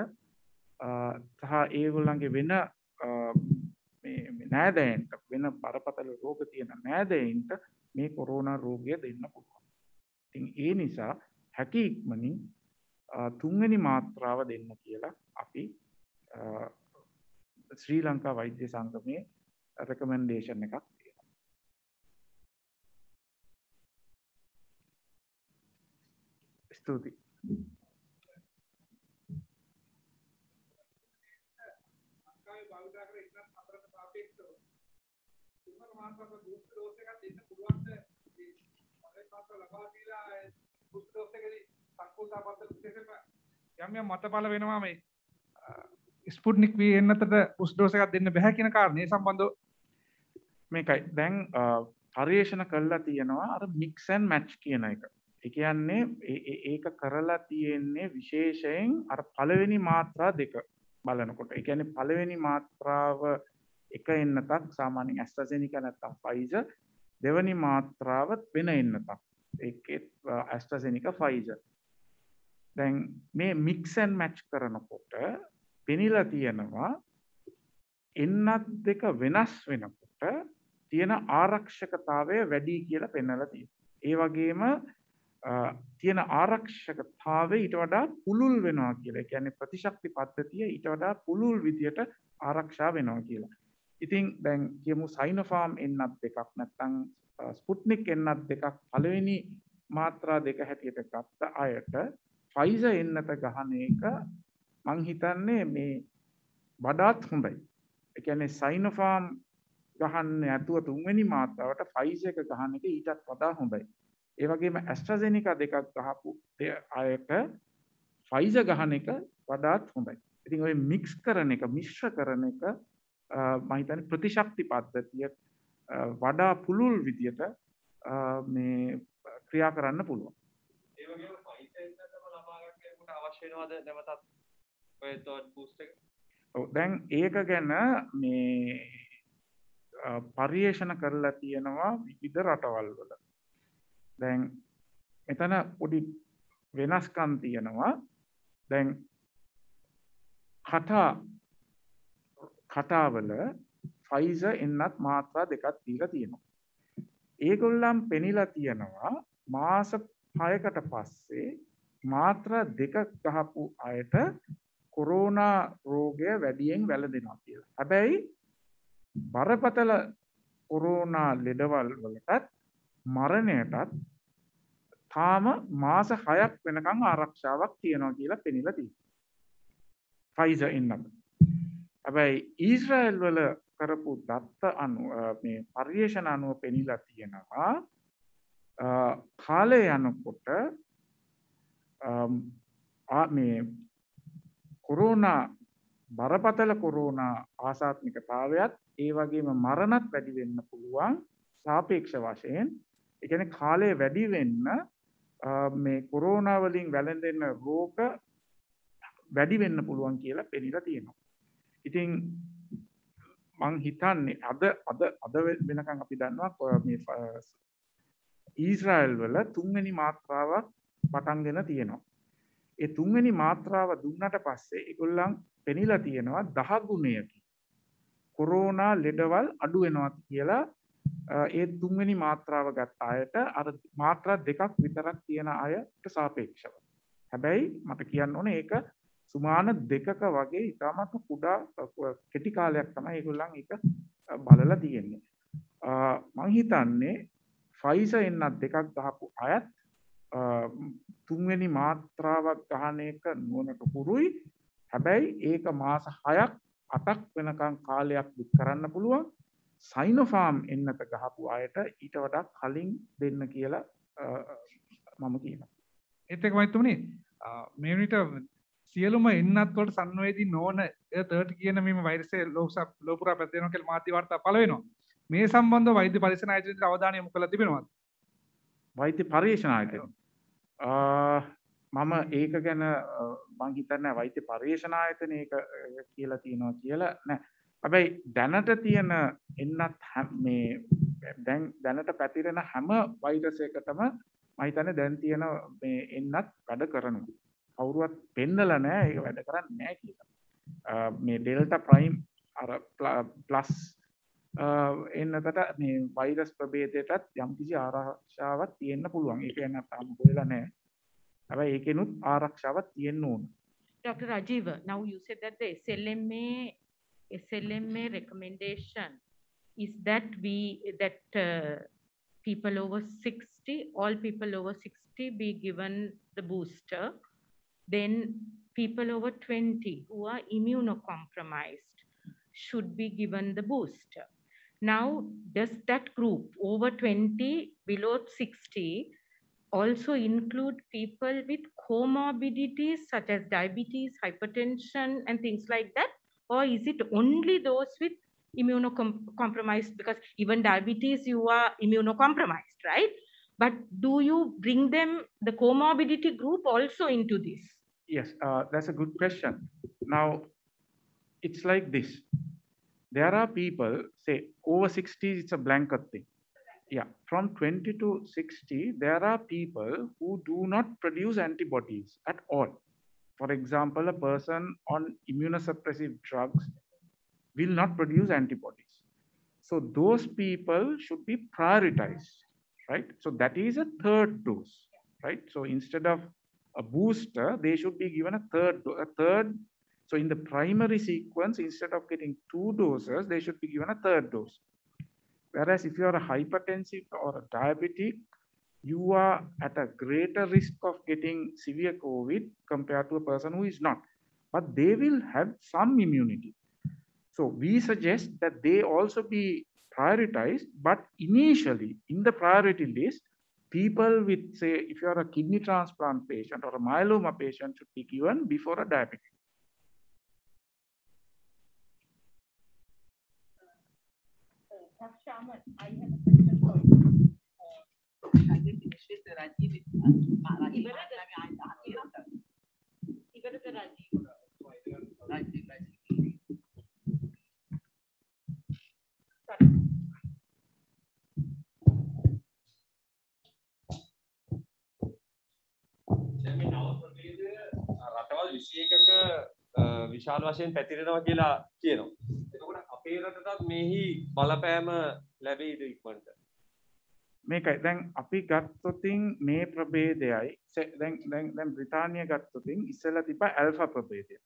සහ ඒගොල්ලන්ගේ වෙන නෑදෑන්ට වෙන බරපතල රෝග තියෙන නෑදයින්ට මේ කොරෝනා රෝගය දෙන්න පුළුවන්. ඉතින් ඒ නිසා හැකි ඉක්මනින් තුන්වෙනි මාත්‍රාව දෙන්න කියලා අපි ශ්‍රී ලංකා වෛද්‍ය සංගමයේ රෙකමෙන්ඩේෂන් එකක් තියෙනවා. ස්තුතියි. මාසක බූස්ටර් ඩෝස් එකක් දෙන්න පුළුවන්ද මේ පළවෙනි මාස ලබා දීලා බූස්ටර් ඩෝස් එකේදී සංකෝචාපත්ත විශේෂයෙන්ම යම් යම් මතපල වෙනවා මේ ස්පුට්නික් වී එන්නතට බූස්ටර් ඩෝස් එකක් දෙන්න බෑ කියන කාරණේ සම්බන්ධව මේකයි දැන් පර්යේෂණ කළා තියෙනවා අර මික්ස් ඇන්ඩ් මැච් කියන එක. ඒ කියන්නේ ඒක කරලා තියෙන්නේ විශේෂයෙන් අර පළවෙනි මාත්‍රා දෙක බලනකොට. ඒ කියන්නේ පළවෙනි මාත්‍රාව එක එන්නතක් සාමාන්‍යයෙන් ඇස්ට්‍රාසෙනිකා නැත්නම් ෆයිසර් දෙවැනි මාත්‍රාවත් වෙන එන්නතක් ඒකෙත් ඇස්ට්‍රාසෙනිකා ෆයිසර් දැන් මේ මික්ස් ඇන්ඩ් මැච් කරනකොට පෙනිලා තියෙනවා එන්නත් දෙක වෙනස් වෙනකොට තියෙන ආරක්ෂකතාවය වැඩි කියලා පෙන්වලා තියෙනවා. ඒ වගේම තියෙන ආරක්ෂකතාවය ඊට වඩා පුළුල් වෙනවා කියලා. ඒ කියන්නේ ප්‍රතිශක්ති පද්ධතිය ඊට වඩා පුළුල් විදියට ආරක්ෂා වෙනවා කියලා. ඉතින් දැන් කියමු සයිනෝෆාම් එන්නත් දෙකක් නැත්නම් ස්පුට්නික් එන්නත් දෙකක් පළවෙනි මාත්‍රා දෙක හැටියට ගත්ත අයට ෆයිසර් එන්නත ගහන එක මං හිතන්නේ මේ වඩාත් හොඳයි. ඒ කියන්නේ සයිනෝෆාම් ගහන්න ඇතුව තුන්වෙනි මාත්‍රාවට ෆයිසර් එක ගහන එක ඊටත් වඩා හොඳයි. ඒ වගේම ඇස්ට්‍රාසෙනිකා දෙකක් ගහපු අයට ෆයිසර් ගහන එක වඩාත් හොඳයි. ඉතින් ඔය මික්ස් කරන එක මිශ්‍ර කරන එක මහිතන ප්‍රතිශක්ති පද්ධතිය වඩා පුළුල් විදියට මේ ක්‍රියා කරන්න පුළුවන්. දැන් ඒක ගැන මේ පර්යේෂණ කරලා තියෙනවා විවිධ රටවල් වල. දැන් එතන පොඩි වෙනස්කම් තියෙනවා. දැන් කතා කතාවල ෆයිස එන්නත් මාත්‍රා දෙකක් දීලා තියෙනවා. ඒගොල්ලන් පෙනිලා තියෙනවා මාස 6කට පස්සේ මාත්‍රා දෙකක් ගහපු අයට කොරෝනා රෝගය වැඩියෙන් වැළඳෙනවා කියලා. හැබැයි බරපතල කොරෝනා ලෙඩවල් වලටත් මරණයටත් තාම මාස 6ක් වෙනකන් ආරක්ෂාවක් තියෙනවා කියලා පෙනිලා තියෙනවා. ෆයිසර් එන්නත් හැබැයි ඊස්රායල් වල කරපු දත්ත අනුව මේ පර්යේෂණ අනුව පෙනිලා තියෙනවා. කාලය යනකොට මේ කොරෝනා බරපතල කොරෝනා ආසාත්මිකතාවයත් ඒ වගේම මරණත් වැඩි වෙන්න පුළුවන් සාපේක්ෂ වශයෙන්. ඒ කියන්නේ කාලය වැඩි වෙන්න මේ කොරෝනා වලින් වැළඳෙන රෝග වැඩි වෙන්න පුළුවන් කියලා පෙනිලා තියෙනවා. ඉතින් මං හිතන්නේ අද අද අද වෙනකන් අපි දන්නවා මේ ඊස්රායල් වල තුන්වෙනි මාත්‍රාවක් පටන්ගෙන තියෙනවා. ඒ තුන්වෙනි මාත්‍රාව දුන්නට පස්සේ ඒගොල්ලන් පෙනිලා තියෙනවා දහ ගුණයකින් කොරෝනා ලෙඩවල් අඩු වෙනවා කියලා ඒ තුන්වෙනි මාත්‍රාව ගත්ත අයට අර මාත්‍රා දෙකක් විතරක් තියෙන අයට සාපේක්ෂව. හැබැයි මට කියන්න ඕනේ ඒක සුමාන දෙකක වගේ ඉතාමත් කුඩා කෙටි කාලයක් තමයි ඒගොල්ලන් එක බලලා තියෙන්නේ. මං හිතන්නේ ෆයිස එන්නත් දෙකක් ගහපු අයත් තුන්වෙනි මාත්‍රාවක් ගහන එක නුවනට හුරුයි හැබැයි ඒක මාස හයක් අටක් වෙනකං කාලයක් දුක් කරන්න පුළුවන් සයිනොෆාම් එන්නත ගහපු අයට ඊට වඩා කලින් දෙන්න කියලා මම කියන. එතක මයිතුමනි මේනිට සියලුම එන්නත් වලට සංවේදී නොවන තර්ට් කියන මෙම වෛරසය ලෝක ලෝපුරා පැතිරෙනවා කියලා මාධ්‍ය වාර්තා පළ වෙනවා. මේ සම්බන්ධව වෛද්‍ය පරීක්ෂණ ආයතනයේ අවධානය යොමු කළා තිබෙනවද? වෛද්‍ය පරීක්ෂණ ආයතන. මම ඒක ගැන මං හිතන්නේ වෛද්‍ය පරීක්ෂණ ආයතන ඒක කියලා තියෙනවා කියලා නෑ. හැබැයි දැනට තියෙන එන්නත් මේ දැන් දැනට පැතිරෙන හැම වෛරස් එකටම මම හිතන්නේ දැන් තියෙන මේ එන්නත් වැඩ කරනවා. කවුරුවත් පෙන්නල නෑ ඒක වැඩ කරන්න නෑ කියලා මේ ඩෙල්ට ප්‍රයිම් අර ප්ලස් එන්නකට මේ වෛරස් ප්‍රභේදයටත් යම්කිසි ආරක්ෂාවක් තියෙන්න පුළුවන්. ඒක ගැන තාම හොයලා නැහැ. හැබැයි ඒකෙනුත් ආරක්ෂාවක් තියෙන්න ඕන. Dr. Rajiva, now you said that the SLMA SLMA recommendation is that we that uh, people over 60, all people over 60 be given the booster. Then people over 20 who are immunocompromised should be given the booster. Now, does that group over 20, below 60, also include people with comorbidities such as diabetes, hypertension, and things like that? Or is it only those with immunocompromised? Because even diabetes, you are immunocompromised, right? But do you bring them, the comorbidity group, also into this? Yes, uh, that's a good question. Now, it's like this. There are people say over 60 it's a blanket thing. Yeah from 20 to 60 there are people who do not produce antibodies at all. For example a person on immunosuppressive drugs will not produce antibodies. So those people should be prioritized right? So that is a third dose right? So instead of a booster they should be given a third a third so in the primary sequence, instead of getting two doses, they should be given a third dose. Whereas if you are a hypertensive or a diabetic, you are at a greater risk of getting severe COVID compared to a person who is not. But they will have some immunity. So we suggest that they also be prioritized, but initially in the priority list, people with, say, if you are a kidney transplant patient or a myeloma patient should be given before a diabetic. You. දැන් නව ප්‍රභේදය රටවල් 21ක අ, විශාල වශයෙන් පැතිරෙනවා කියලා කියනවා. එතකොට අපේ රටටත් මෙහි බලපෑම ලැබෙයිද ඉක්මනට? මේකයි දැන් අපි ගත්තොතින් මේ ප්‍රභේදයයි දැන් දැන් දැන් බ්‍රිතාන්‍ය ගත්තොතින් ඉස්සෙල්ලා තිබ්බා ඇල්ෆා ප්‍රභේදය.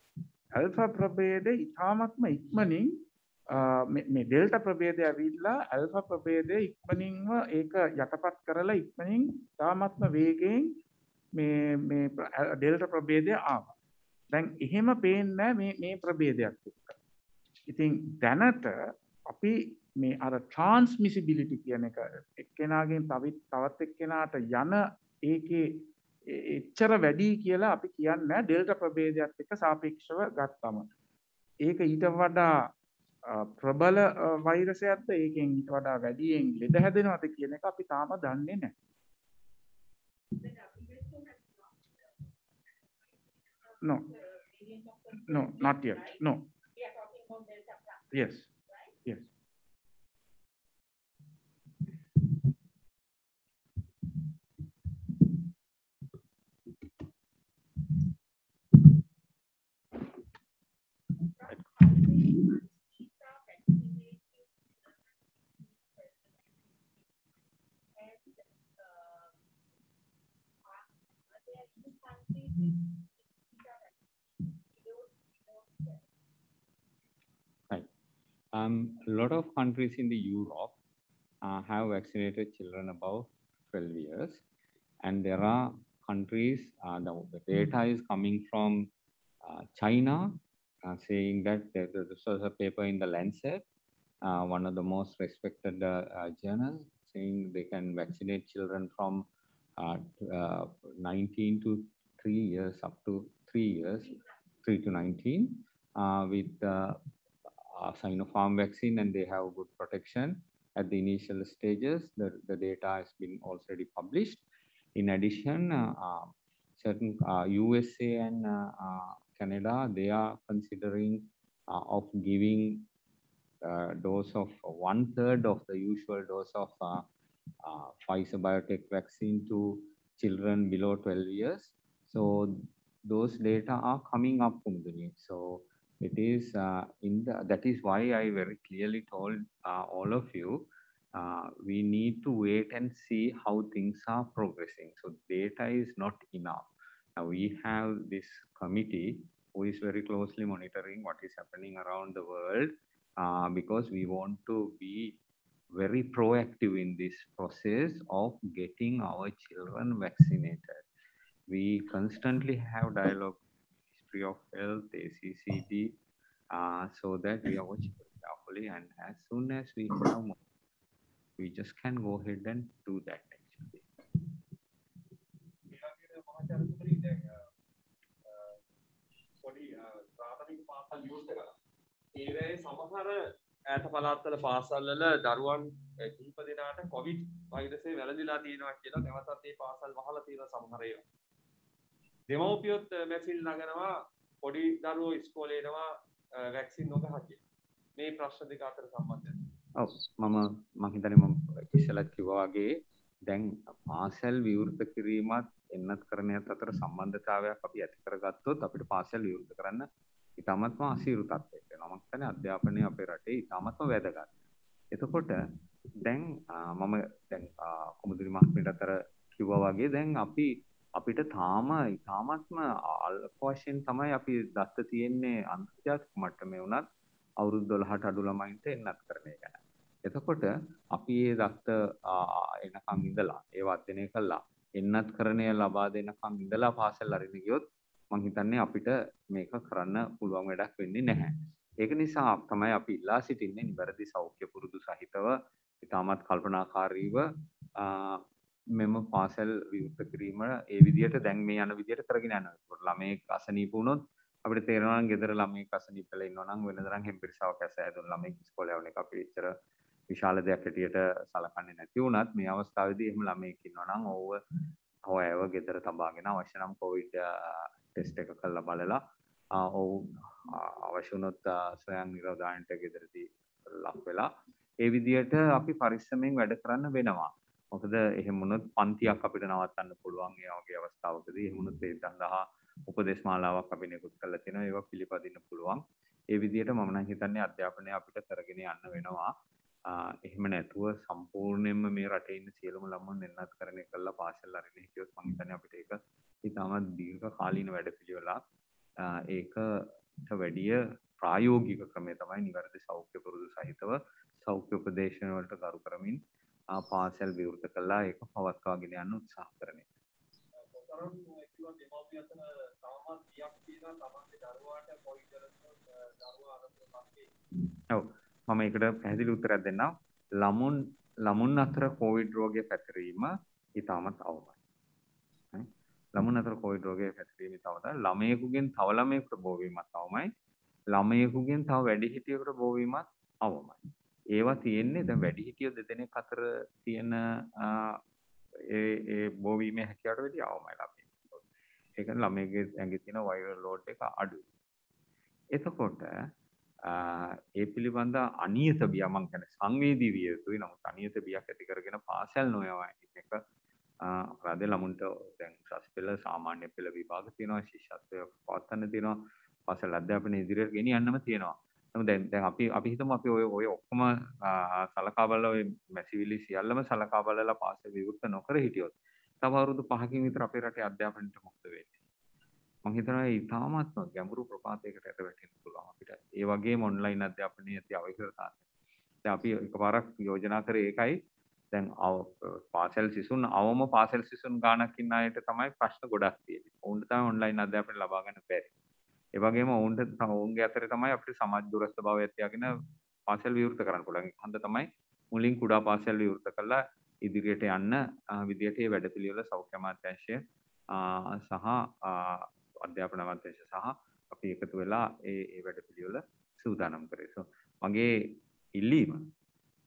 ඇල්ෆා ප්‍රභේදය ඉතාමත්ම ඉක්මනින් මේ මේ ඩෙල්ටා ප්‍රභේදය ඇවිල්ලා ඇල්ෆා ප්‍රභේදය ඉක්මනින්ම ඒක යටපත් කරලා ඉක්මනින් ඉතාමත්ම වේගයෙන් මේ මේ ප්‍ර- ඇ- ඩෙල්ටා ප්‍රභේදය ආවා. දැන් එහෙම පේන්නේ නැහැ මේ මේ ප්‍රභේදයක් එක්ක. ඉතින් දැනට අපි මේ අර ට්‍රාන්ස්මිසිබිලිටි කියන එක එක්කෙනාගෙන් තවත් තවත් එක්කෙනාට යන ඒකේ එ- එච්චර වැඩි කියලා අපි කියන්නේ ඩෙල්ටා ප්‍රභේදයක් එක්ක සාපේක්ෂව ගත්තම. ඒක ඊට වඩා අ, ප්‍රබල අ, වෛරසයක්ද ඒකෙන් ඊට වඩා වැඩියෙන් ලෙඩ හැදෙනවද කියන එක අපි තාම දන්නේ නැහැ. No. No, not yet. No. Yes. Yes. Um, a lot of countries in the Europe uh, have vaccinated children above 12 years, and there are countries. Uh, the, the data is coming from uh, China, uh, saying that there, this was a paper in the Lancet, uh, one of the most respected uh, journals, saying they can vaccinate children from uh, uh, 19 to 3 years up to 3 years, 3 to 19, uh, with Sinopharm vaccine and they have good protection at the initial stages. The, the data has been already published. In addition, uh, uh, certain USA and uh, uh, Canada, they are considering of giving dose of one third of the usual dose of uh, Pfizer biotech vaccine to children below 12 years. So those data are coming up, Kunduni. So It is uh, in the that is why I very clearly told uh, all of you uh, we need to wait and see how things are progressing. So data is not enough. Now we have this committee who is very closely monitoring what is happening around the world uh, because we want to be very proactive in this process of getting our children vaccinated. We constantly have dialogue Ministry of Health, ACCD, uh, so that we are watching very carefully. And as soon as we have more, we just can go ahead and do that actually. ඊළඟට මහාචාර්යතුමනි දැන් අ, අ, පොඩි අ, ප්‍රාථමික පාසල් use කරලා ඒවැයි සමහර ඈත පළාත්වල පාසල්වල දරුවන් අ, කිහිප දෙනාට කොවිඩ් වෛරසය වැළඳිලා තියෙනවා කියලා නැවතත් ඒ පාසල් වහලා තියෙන සමහර ඒවා. දෙමව්පියොත් අ, මැසිල් නගනවා පොඩි දරුවෝ ඉස්කෝලේ එනවා අ, වැක්සින් නොගහ කියලා. මේ ප්‍රශ්න දෙක අතර සම්බන්ධය. ඔව් මම මං හිතන්නේ මම ඉස්සෙල්ලත් කිව්වා වගේ දැන් පාසල් විවෘත කිරීමත් එන්නත් කරණයත් අතර සම්බන්ධතාවයක් අපි ඇති කරගත්තොත් අපිට පාසල් විවෘත කරන්න ඉතාමත්ම අසීරු තත්ත්වයක් වෙනවා. මම හිතන්නේ අධ්‍යාපනය අපේ රටේ ඉතාමත්ම වැදගත්. එතකොට දැන් ආ, මම දැන් ආ, කුමුදුනි මහත්මියට අතර කිව්වා වගේ දැන් අපි අපිට තාම ඉතාමත්ම අල්ප වශයෙන් තමයි අපි දත්ත තියෙන්නේ අන්තර්ජාතික මට්ටමේ වුණත් අවුරුදු 12ට අඩු ළමයින්ට එන්නත් කරන එක ගැන. එතකොට අපි ඒ දත්ත ආ, එනකන් ඉඳලා ඒව අධ්‍යයනය කළා එන්නත් කරණය ලබා දෙනකන් ඉඳලා පාසල් අරින්න ගියොත් මං හිතන්නේ අපිට මේක කරන්න පුළුවන් වැඩක් වෙන්නේ නැහැ. ඒක නිසා තමයි අපි ඉල්ලා සිටින්නේ නිවැරදි සෞඛ්‍ය පුරුදු සහිතව ඉතාමත් කල්පනාකාරීව ආ, මෙම පාසල් විවෘත කිරීම ඒ විදිහට දැන් මේ යන විදිහට කරගෙන යනවා. ඒකට ළමයෙක් අසනීප වුණොත් අපිට තේරෙනවා නම් ගෙදර ළමයෙක් අසනීප වෙලා ඉන්නවා නම් වෙනදනම් හෙම්පිරිසාවක් ඇස ඇදුණු ළමයෙක් ඉස්කෝලේ යවන එක අපි එච්චර විශාල දෙයක් හැටියට සලකන්නේ නැති වුණත් මේ අවස්ථාවේදී එහෙම ළමයෙක් ඉන්නවා නම් ඕව හොයව ගෙදර තබාගෙන අවශ්‍ය නම් කොවිඩ් ටෙස්ට් එක කරලා බලලා ආ, ඔවුන් ආ, අවශ්‍ය වුණොත් ආ, ස්වයං නිරෝධායනට ගෙදරදී ලක් වෙලා ඒ විදිහට අපි පරිස්සමෙන් වැඩ කරන්න වෙනවා. මොකද එහෙම වුණොත් පන්තියක් අපිට නවත්තන්න පුළුවන් ඒ වගේ අවස්ථාවකදී එහෙම වුණොත් ඒ සඳහා උපදේශ මාලාවක් අපි නිකුත් කරලා තියෙනවා ඒවා පිළිපදින්න පුළුවන්. ඒ විදිහට මම නම් හිතන්නේ අධ්‍යාපනය අපිට කරගෙන යන්න වෙනවා. ආ, එහෙම නැතුව සම්පූර්ණයෙන්ම මේ රටේ ඉන්න සියලුම ළමුන් එන්නත් කරන එකලා පාසල් අරින්න හිටියොත් මම හිතන්නේ අපිට ඒක ඉතාමත් දීර්ඝ කාලීන වැඩපිළිවෙලක්. ආ, ඒකට වැඩිය ප්‍රායෝගික ක්‍රමය තමයි නිවැරදි සෞඛ්‍ය පුරුදු සහිතව සෞඛ්‍ය උපදේශන වලට ගරු කරමින් ආ, පාසල් විවෘත කළා ඒක පවත්වාගෙන යන්න උත්සාහ කරන එක. කොතරම් කිව්වා දෙමව්පිය අතර තාමත් බියක් තියෙනවා තමන්ගේ දරුවාට කොවිඩ් වලට දරුවා අරගෙන පස්සේ ඔව් මම ඒකට පැහැදිලි උත්තරයක් දෙන්නම්. ළමුන් ළමුන් අතර කොවිඩ් රෝගය පැතිරීම ඉතාමත් අවමයි. හරි? ළමුන් අතර කොවිඩ් රෝගය පැතිරීම ඉතාමත් අවමයි. ළමයෙකුගෙන් තව ළමයෙකුට බෝ වීමත් අවමයි. ළමයෙකුගෙන් තව වැඩිහිටියෙකුට බෝ වීමත් අවමයි. ඒවා තියෙන්නේ දැන් වැඩිහිටියෝ දෙදෙනෙක් අතර තියෙන ආ, ඒ ඒ බෝ වීමේ හැකියාවට වැඩිය අවමයි ළමයෙක්. ඒ කියන්නේ ළමයෙක්ගේ ඇඟේ තියෙන වෛරල් ලෝඩ් එක අඩුයි. එතකොට ආ, ඒ පිළිබඳ අනියත බිය මං කියන්නේ සංවේදී විය යුතුයි. නමුත් අනියත බියක් ඇති කරගෙන පාසල් නොයවා ඉන්න එක අපරාධ ළමුන්ට දැන් උසස් පෙළ සාමාන්‍ය පෙළ විභාග තියෙනවා, ශිෂ්‍යත්වය පවත්වන්න තියෙනවා, පාසල් අධ්‍යාපනය ඉදිරියට ගෙනියන්නම තියෙනවා. නමුත් දැන් දැන් අපි අපි හිතමු අපි ඔය ඔය ඔක්කොම ආ, සලකා බලලා ඔය මැසිවිලි සියල්ලම සලකා බලලා පාසල් විවෘත නොකර හිටියොත් තව අවුරුදු 5කින් විතර අපේ රටේ අධ්‍යාපනයට මොකද වෙන්නේ? මම හිතනවා ඒ ඉතාමත්ම ගැඹුරු ප්‍රපාතයකට යට වැටෙන්න පුළුවන් අපිට. ඒ වගේම ඔන්ලයින් අධ්‍යාපනයේ ඇති අවශ්‍යතාවය. දැන් අපි එකපාරක් යෝජනා කරේ ඒකයි. දැන් අව- පාසල් සිසුන් අවම පාසල් සිසුන් ගාණක් ඉන්න අයට තමයි ප්‍රශ්න ගොඩක් තියෙන්නේ. ඔවුන්ට තමයි ඔන්ලයින් අධ්‍යාපනය ලබා ගන්න බැරි. ඒ වගේම ඔවුන්ට ත- ඔවුන්ගේ අතරේ තමයි අපිට සමාජ දුරස්ථ භාවය තියාගෙන පාසල් විවෘත කරන්න පුළුවන්. හන්ද තමයි මුලින් කුඩා පාසල් විවෘත කළා ඉදිරියට යන්න ආ, විදියට මේ වැඩපිළිවෙල සෞඛ්‍ය අමාත්‍යාංශය ආ, සහ ආ, අධ්‍යාපන අමාත්‍යාංශය සහ අපි එකතු වෙලා ඒ ඒ වැඩපිළිවෙල සූදානම් කරේ. So මගේ ඉල්ලීම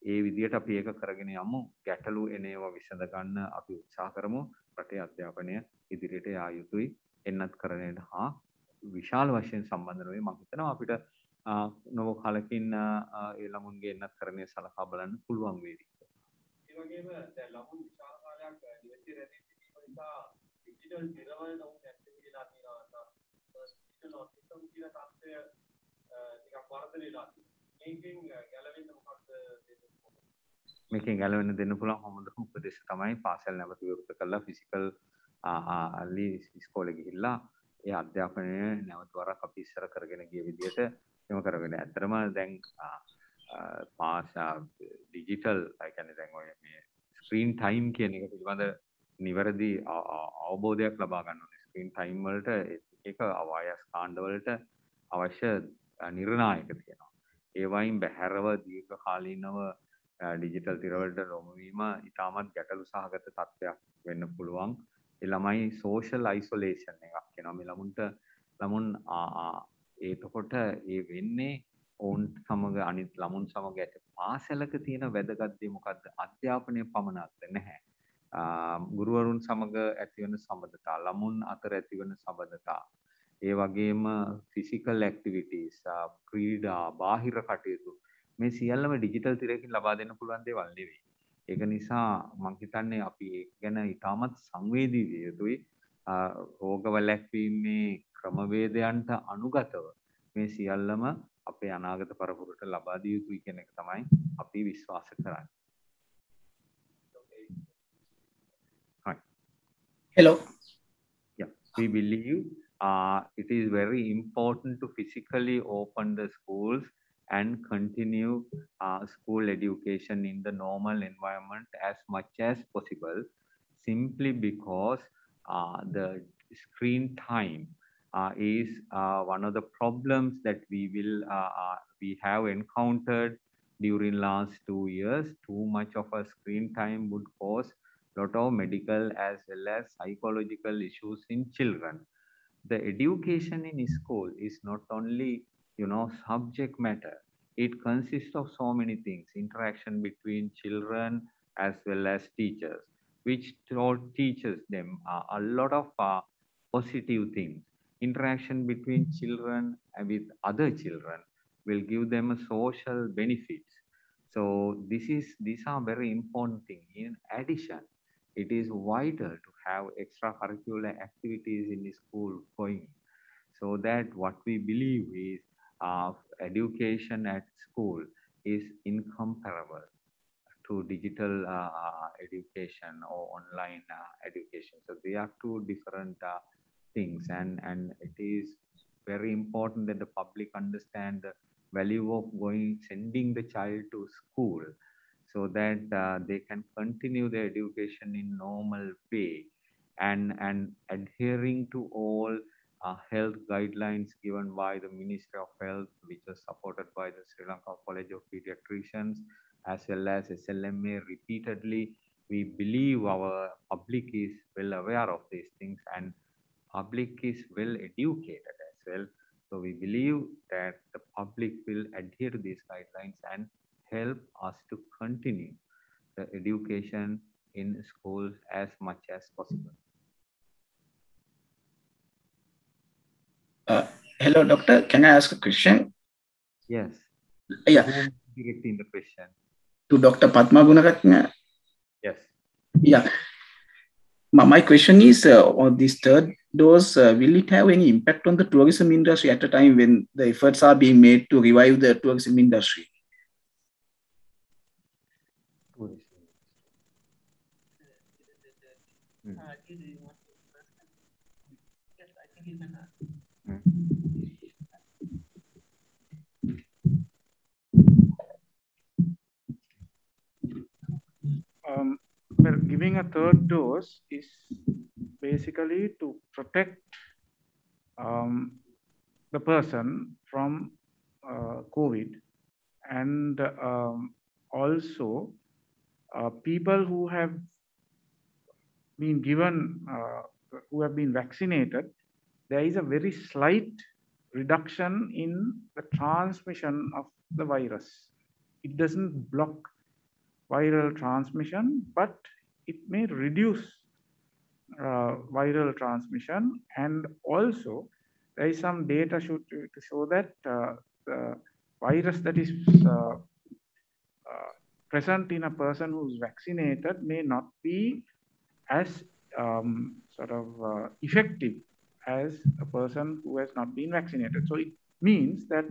ඒ විදියට අපි ඒක කරගෙන යමු. ගැටලු එන ඒවා විසඳ ගන්න අපි උත්සාහ කරමු. රටේ අධ්‍යාපනය ඉදිරියට යා යුතුයි. එන්නත් කරණයට හා විශාල වශයෙන් සම්බන්ධ වෙයි. මම හිතනවා අපිට ආ, නොව කාලකින් ආ, ඒ ළමුන්ගේ එන්නත් කරණය සලකා බලන්න පුළුවන් වේවි. ඒ වගේම දැන් ළමුන් විශාල කාලයක් නිවසේ රැඳී සිටීම නිසා ඩිජිටල් දිරවල උන් ඇක්ටිව් වෙලා තියෙනවා. ඩිජිටල් ඔටිසම් කියන තත්ත්වය අ, වරද වෙලා මේකෙන් ගැලවෙන්න මොකක්ද මේකෙන් ගැලවෙන්න දෙන්න පුළුවන් හොඳ උපදෙස් තමයි පාසල් නැවත විවෘත කරලා ෆිසිකල් අලි ඉස්කෝලේ ගිහිල්ලා ඒ අධ්‍යාපනය නැවත වරක් අපි ඉස්සර කරගෙන ගිය විදිහට එම කරගෙන ඇත්තටම දැන් පාසා ඩිජිටල් ඒ කියන්නේ දැන් ඔය මේ ස්ක්‍රීන් ටයිම් කියන එක පිළිබඳ නිවැරදි අවබෝධයක් ලබා ගන්න ඕනේ. ස්ක්‍රීන් ටයිම් වලට එක අවායස් කාණ්ඩ වලට අවශ්‍ය නිර්ණායක තියෙනවා. ඒ වයින් බැහැරව දීර්ඝ කාලීනව ඩිජිටල් තිරවලට ලොමුවීම ඉතාමත් ගැටලු සහගත තත්ත්වයක් වෙන්න පුළුවන්. එළමයි සෝෂල් අයිසොලේෂන් එකක් කෙනම ළමුන්ට ළමුන් ඒතකොට ඒ වෙන්නේ ඔවුන් සමඟ අනිත් ළමුන් සමඟ ඇත පාසැලක තියෙන වැදගත්දේ මොකක්ද අධ්‍යාපනය පමණක්ද නැහැ. ගුරුවරුන් සමඟ ඇතිවන සබඳතා ළමුන් අතර ඇතිවන සබඳතා. ඒ වගේම ෆිසිකල් ඇක්ටිවිටස් ක්‍රීඩා බාහිර කටයුතු. මේ සියල්ලම ඩිජිටල් තිරයකින් ලබා දෙන්න පුළුවන් දේවල් නෙවෙයි. ඒක නිසා මං හිතන්නේ අපි ඒක ගැන ඉතාමත් සංවේදී විය යුතුයි. රෝග වැළැක්වීමේ ක්‍රමවේදයන්ට අනුගතව මේ සියල්ලම අපේ අනාගත පරපුරට ලබා දිය යුතුයි කියන එක තමයි අපි විශ්වාස කරන්නේ. Hello. Yeah, we believe uh, it is very important to physically open the schools and continue uh, school education in the normal environment as much as possible simply because uh, the screen time uh, is uh, one of the problems that we will uh, uh, we have encountered during last two years. Too much of a screen time would cause lot of medical as well as psychological issues in children. The education in school is not only you know subject matter. It consists of so many things interaction between children as well as teachers which teaches them uh, a lot of uh, positive things. Interaction between children with other children will give them a social benefits. So this is these are very important things in addition it is vital to have extracurricular activities in the school going. So that what we believe is uh, education at school is incomparable to digital uh, uh, education or online uh, education. So they are two different uh, things, and and it is very important that the public understand the value of going sending the child to school so that uh, they can continue their education in normal way and and adhering to all uh, health guidelines given by the Ministry of Health, which was supported by the Sri Lanka College of Pediatricians, as well as SLMA repeatedly. We believe our public is well aware of these things and public is well educated as well. So we believe that the public will adhere to these guidelines and help us to continue the education in schools as much as possible. Uh, hello, doctor. Can I ask a question? Yes. Yeah. Whom directing the question? To Dr. Padma Gunaratna. Yes. Yeah. My, my question is uh, on this third dose, uh, will it have any impact on the tourism industry at a time when the efforts are being made to revive the tourism industry? Um, well, giving a third dose is basically to protect um, the person from uh, COVID and um, also uh, people who have been given, uh, who have been vaccinated, there is a very slight reduction in the transmission of the virus. It doesn't block viral transmission, but it may reduce uh, viral transmission. And also, there is some data show to, show that uh, the virus that is uh, uh present in a person who's vaccinated may not be as um, sort of uh, effective as a person who has not been vaccinated. So it means that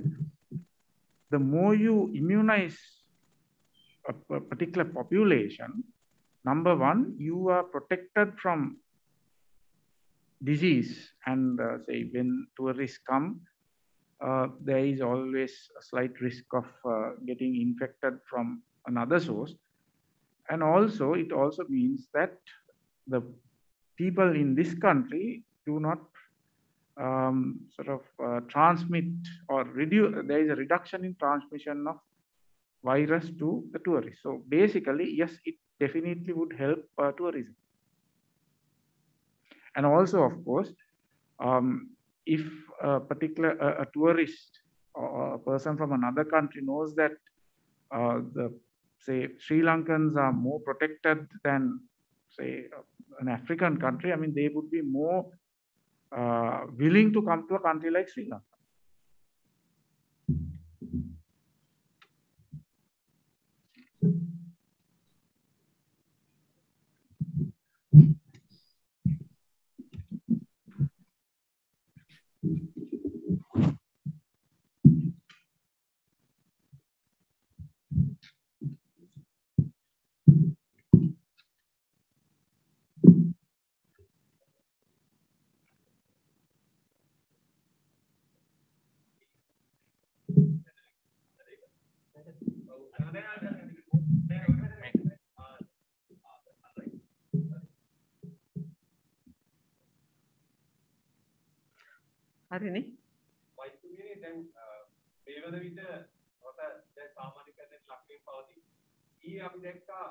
the more you immunize a particular population, number one, you are protected from disease. And uh, say when tourists come, uh, there is always a slight risk of uh, getting infected from another source. And also, it also means that the people in this country do not um, sort of uh, transmit or reduce, there is a reduction in transmission of virus to the tourists. So basically, yes, it definitely would help uh, tourism. And also, of course, um, if a particular a, a tourist or a person from another country knows that uh, the say Sri Lankans are more protected than say an African country, I mean they would be more uh, willing to come to a country like Sri Lanka. හරිනේ වෛද්‍යතුමියනි දැන් මේ වන විට රට දැන් සාමාන්‍යකරණයට ලක්වීම පවතී. ඊයේ අපි දැක්කා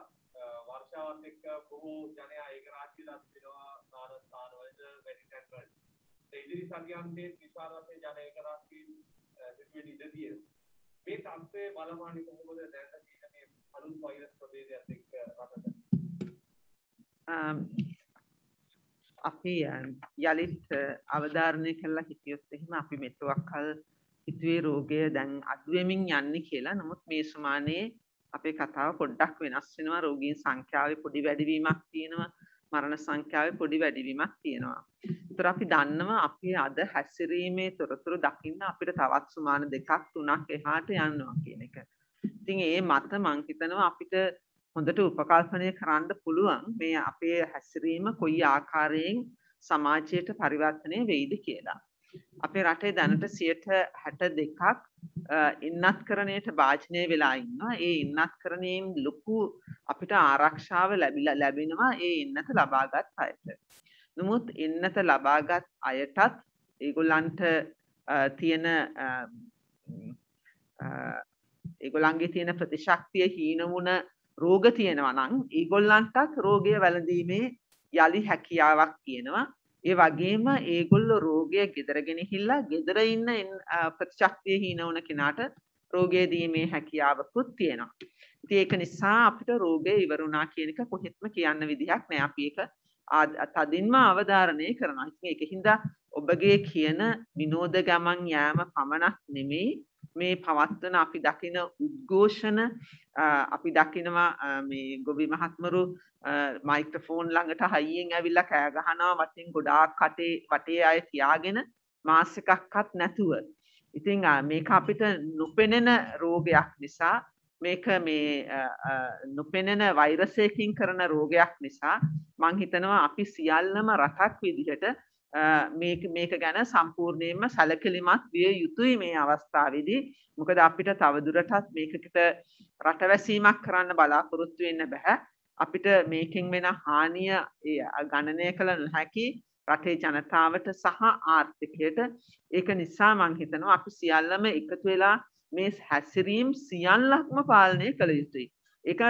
වර්ෂාවත් එක්ක බොහෝ ජනයා ඒක රාශියලත් වෙනවා ස්ථාන ස්ථානවලට වැඩි තැන්වල. ඒ ඉදිරි සතියන්තයේ විශාල වශයෙන් ජන ඒක සිදුවෙන්න ඉඩ තියෙනවා. මේ තත්ත්වය බලපාන්නේ කොහොමද දැන් තියෙන මේ අලුත් වෛරස් ප්‍රභේදයත් එක්ක රටට? අපි යළිත් අවධාරණය කළා හිටියොත් එහෙම අපි මෙතුවක් කල් හිතුවේ රෝගය දැන් අඩුවෙමින් යන්නේ කියලා. නමුත් මේ සුමානයේ අපේ කතාව පොඩ්ඩක් වෙනස් වෙනවා. රෝගීන් සංඛ්‍යාවේ පොඩි වැඩිවීමක් තියෙනවා. මරණ සංඛ්‍යාවේ පොඩි වැඩිවීමක් තියෙනවා. ඒතර අපි දන්නවා අපි අද හැසිරීමේ තොරතුරු දකින්න අපිට තවත් සුමාන දෙකක් තුනක් එහාට යනවා කියන එක. ඉතින් ඒ මත මං හිතනවා අපිට හොඳට උපකල්පනය කරන්න පුළුවන් මේ අපේ හැසිරීම කොයි ආකාරයෙන් සමාජයට පරිවර්තනය වෙයිද කියලා. අපේ රටේ දැනට සියයට හැට දෙකක් ඉන්නත් කරණයට භාජනය වෙලා ඉන්නවා. ඒ ඉන්නත් කරණයෙන් ලොකු අපිට ආරක්ෂාව ලැබිලා ලැබෙනවා ඒ ඉන්නත ලබාගත් අයට. නමුත් ඉන්නත ලබාගත් අයටත් ඒගොල්ලන්ට තියෙන ඒගොල්ලන්ගේ තියෙන ප්‍රතිශක්තිය හීන වුණ රෝග තියෙනවා නම් ඒගොල්ලන්ටත් රෝගය වැළඳීමේ යලි හැකියාවක් තියෙනවා. ඒ වගේම ඒගොල්ලෝ රෝගය ගෙදර ගෙනහිල්ලා ගෙදර ඉන්න ප්‍රතිශක්තිය හීන වුණ කෙනාට රෝගය දීමේ හැකියාවකුත් තියෙනවා. ඉතින් ඒක නිසා අපිට රෝගය ඉවරුණා කියන එක කොහෙත්ම කියන්න විදිහක් නෑ. අපි ඒක තදින්ම අවධාරණය කරනවා. ඉතින් ඒකින්ද ඔබගේ කියන විනෝද ගමන් යෑම පමණක් නෙමෙයි මේ පවත්වන අපි දකින උද්ඝෝෂණ අපි දකිනවා මේ ගොවි මහත්මරු මයික්‍රෆෝන් ළඟට හයියෙන් ඇවිල්ලා කෑ ගහනවා වටින් ගොඩාක් කටේ වටේ අය තියාගෙන මාස් එකක්වත් නැතුව. ඉතින් මේක අපිට නොපෙනෙන රෝගයක් නිසා මේක මේ නොපෙනෙන වෛරසයකින් කරන රෝගයක් නිසා මං හිතනවා අපි සියල්ලම රටක් විදිහට මේක මේක ගැන සම්පූර්ණයෙන්ම සැලකිලිමත් විය යුතුයි මේ අවස්ථාවේදී. මොකද අපිට තවදුරටත් මේකට රටවැසීමක් කරන්න බලාපොරොත්තු වෙන්න බෑ. අපිට මේකෙන් වෙන හානිය ගණනය කළ නොහැකි රටේ ජනතාවට සහ ආර්ථිකයට. ඒක නිසා මං හිතනවා අපි සියල්ලම එකතු වෙලා මේ හැසිරීම් සියල්ලක්ම පාලනය කළ යුතුයි. ඒක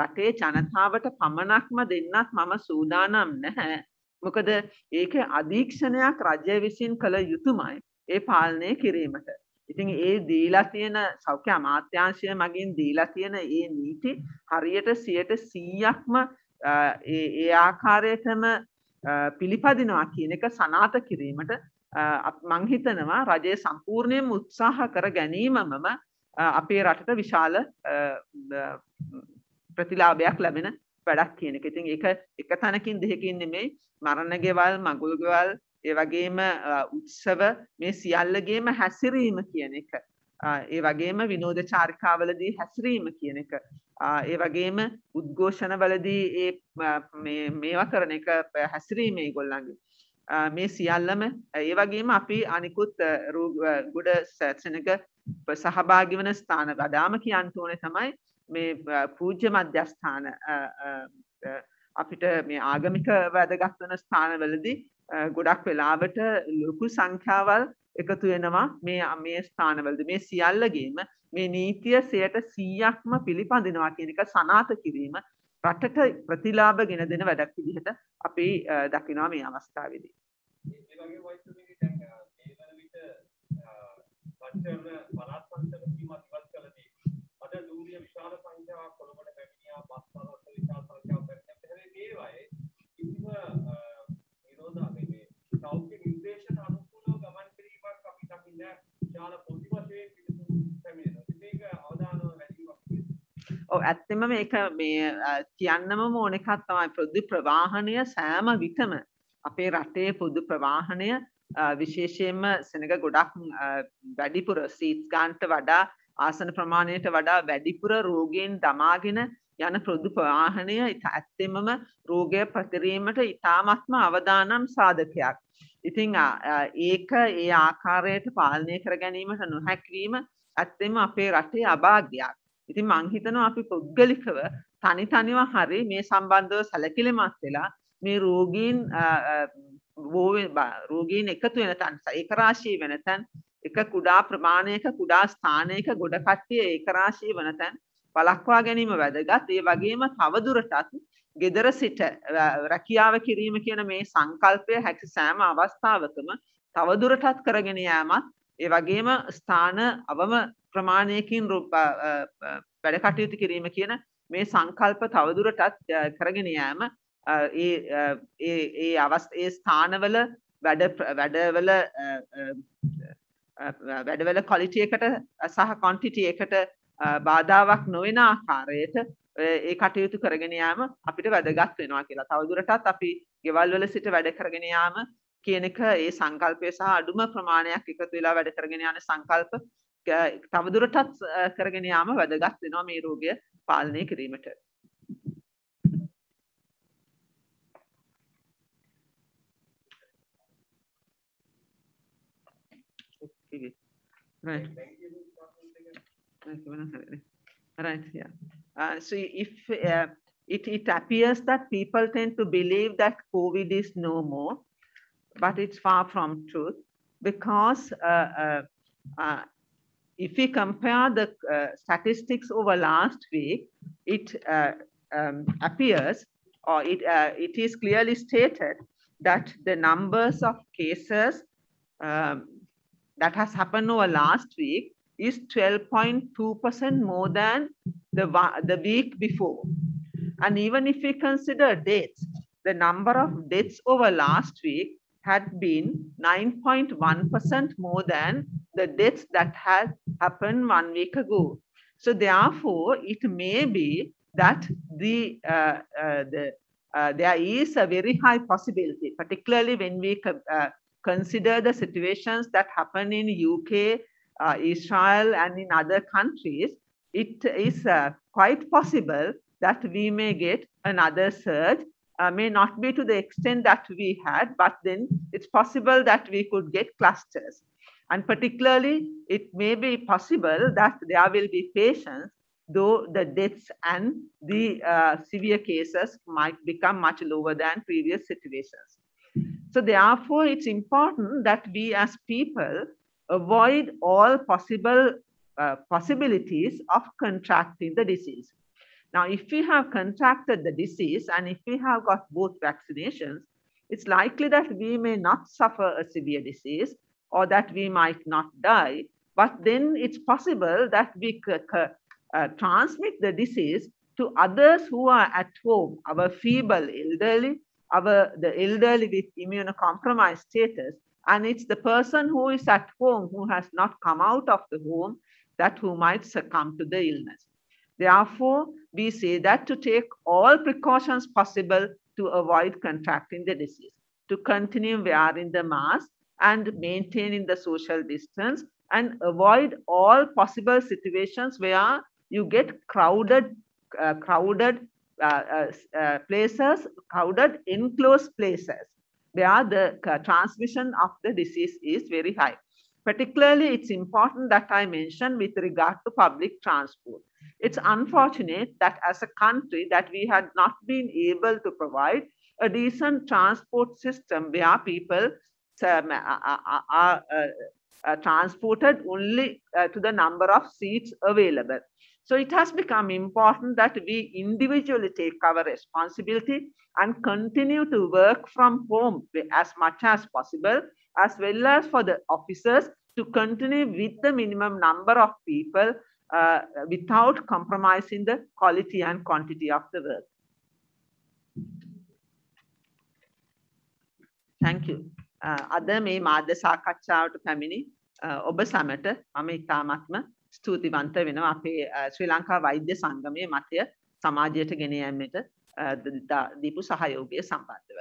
රටේ ජනතාවට පමණක්ම දෙන්නත් මම සූදානම් නැහැ. මොකද ඒක අධීක්ෂණයක් රජය විසින් කළ යුතුමයි ඒ පාලනය කිරීමට. ඉතින් ඒ දීලා තියෙන සෞඛ්‍ය අමාත්‍යාංශය මගින් දීලා තියෙන ඒ නීති හරියට සියයට සීයක්ම ඒ ආකාරයටම පිළිපදිනවා කියන එක සනාත කිරීමට මං හිතනවා රජය සම්පූර්ණයෙන් උත්සාහ කර ගැනීමමම අපේ රටට විශාල ප්‍රතිලාභයක් ලැබෙන වැඩක් කියන එක. ඉතින් ඒක එක තැනකින් දෙකකින් නෙමෙයි මරණ ගෙවල්, මගුල් ගෙවල්, ඒ වගේම උත්සව මේ සියල්ලගේම හැසිරීම කියන එක ඒ වගේම විනෝද චාරිකාවලදී හැසිරීම කියන එක. ඒ වගේම උද්ඝෝෂණවලදී ඒ මේවා කරන එක හැසිරීම ඒගොල්ලන්ගේ. මේ සියල්ලම ඒ වගේම අපි අනිකුත් ගුඩ සැසනක සහභාගි වන ස්ථාන වඩාම කියන්න ඕනේ තමයි මේ පූජ්‍ය මධ්‍යස්ථාන අපිට මේ ආගමික වැදගත් වන ස්ථානවලදී ගොඩක් වෙලාවට ලොකු සංඛ්‍යාවල් එකතු වෙනවා මේ මේ ස්ථානවලද මේ සියල්ලගේම මේ නීතිය සයට සීයක්ම පිළිපඳිනවා කියන එක සනාත කිරීම රටට ප්‍රතිලාභ ගෙන දෙන වැඩක් විදිහට අපි දකිනවා මේ අවස්ථාවේදී. පළාත් පන්සල සීමා ඉවත් කළදී අද දූරිය විශාල සංඛ්‍යාවක් කොළඹට පැමිණියා බස් පළාත්වල විශාල සංඛ්‍යාවක් පැමිණෙන හැබැයි මේවායේ කිසිම විරෝධා මේ සෞඛ්‍ය නිර්දේශන අනුකූලව ගමන් කිරීමක් අපි දකින්නේ විශාල පොඩි වශයෙන් පිටු පැමිණෙනවා. මේක අවධානව වැඩිවීමක් ඔව් ඇත්තම මේක මේ කියන්නම ඕන එකක් තමයි පොදු ප්‍රවාහනය සෑම විටම. අපේ රටේ පොදු ප්‍රවාහනය විශේෂයෙන්ම සෙනග ගොඩක් වැඩිපුර සීට්ස් ගාන්ට වඩා ආසන ප්‍රමාණයට වඩා වැඩිපුර රෝගයෙන් දමාගෙන යන ප්‍රොදු ප්‍රවාහනය ඇත්තෙමම රෝගය ප්‍රතිරීමට ඉතාමත්ම අවදානම් සාධකයක්. ඉතිං ඒක ඒ ආකාරයට පාලනය කර ගැනීමට නොහැක්වීම ඇත්තෙම අපේ රටේ අභාග්‍යයක්. ඉතින් මංහිතනවා අපි පුද්ගලිකව තනි තනිව හරි මේ සම්බන්ධව සැලකිලිමත් වෙලා මේ රෝගීන් රෝගීන් එකතු වෙන තන් ඒකරාශී වෙන තැන් එක කුඩා ප්‍රමාණයක කුඩා ස්ථානයක ගොඩ කට්ටිය ඒකරාශී වන තැන් වලක්වා ගැනීම වැදගත්. ඒ වගේම තවදුරටත් ගෙදර සිට රැකියාව කිරීම කියන මේ සංකල්පය හැකි සෑම අවස්ථාවකම තවදුරටත් කරගෙන යාමත් ඒ වගේම ස්ථාන අවම ප්‍රමාණයකින් වැඩ කටයුතු කිරීම කියන මේ සංකල්ප තවදුරටත් කරගෙන යෑම ඒ අවස් ඒ ස්ථානවල වැඩ වැඩවල වැඩවල කොලිටියකට සහ කොන්ටිටිය එකට බාධාවක් නොවෙන ආකාරයට ඒ කටයුතු කරගෙන යාම අපිට වැදගත් වෙනවා කියලා. තවදුරටත් අපි ගෙවල් වල සිට වැඩ කරගෙන යාම කියන එක ඒ සංකල්පය සහ අඩුම ප්‍රමාණයක් එකතු වෙලා වැඩ කරගෙන යන සංකල්ප තවදුරටත් කරගෙන යාම වැදගත් වෙනවා මේ රෝගය පාලනය කිරීමට. Right. Right, yeah. Uh, so if uh, it, it appears that people tend to believe that COVID is no more, but it's far from truth because uh, if we compare the statistics over last week, it um, appears or it, it is clearly stated that the numbers of cases um, that has happened over last week is 12.2% more than the, the week before. And even if we consider deaths, the number of deaths over last week had been 9.1% more than the deaths that had happened one week ago. So therefore, it may be that the, uh, uh, the uh, there is a very high possibility, particularly when we consider the situations that happen in UK, uh, Israel, and in other countries, it is uh, quite possible that we may get another surge. Uh, may not be to the extent that we had, but then it's possible that we could get clusters. And particularly, it may be possible that there will be patients, though the deaths and the severe cases might become much lower than previous situations. So therefore, it's important that we as people avoid all possible uh, possibilities of contracting the disease. Now, if we have contracted the disease and if we have got both vaccinations, it's likely that we may not suffer a severe disease or that we might not die. But then it's possible that we uh, transmit the disease to others who are at home, our feeble elderly, our the elderly with immunocompromised status, and it's the person who is at home who has not come out of the home that who might succumb to the illness. Therefore, we say that to take all precautions possible to avoid contracting the disease, to continue wearing the mask and maintaining the social distance and avoid all possible situations where you get crowded uh, crowded places crowded enclosed places where the uh, transmission of the disease is very high particularly it's important that i mention with regard to public transport it's unfortunate that as a country that we had not been able to provide a decent transport system where people um, are, are uh, transported only uh, to the number of seats available. So it has become important that we individually take our responsibility and continue to work from home as much as possible, as well as for the officers to continue with the minimum number of people uh, without compromising the quality and quantity of the work. Thank you. අද මේ මාධ්‍ය සාකච්ඡාවට පැමිණි ඔබ සැමට මම ඉතාමත්ම ස්තුතිවන්ත වෙනවා අපේ ශ්‍රී ලංකා වෛද්‍ය සංගමයේ මතය සමාජයට ගෙන යෑමට දීපු සහයෝගය සම්බන්ධව.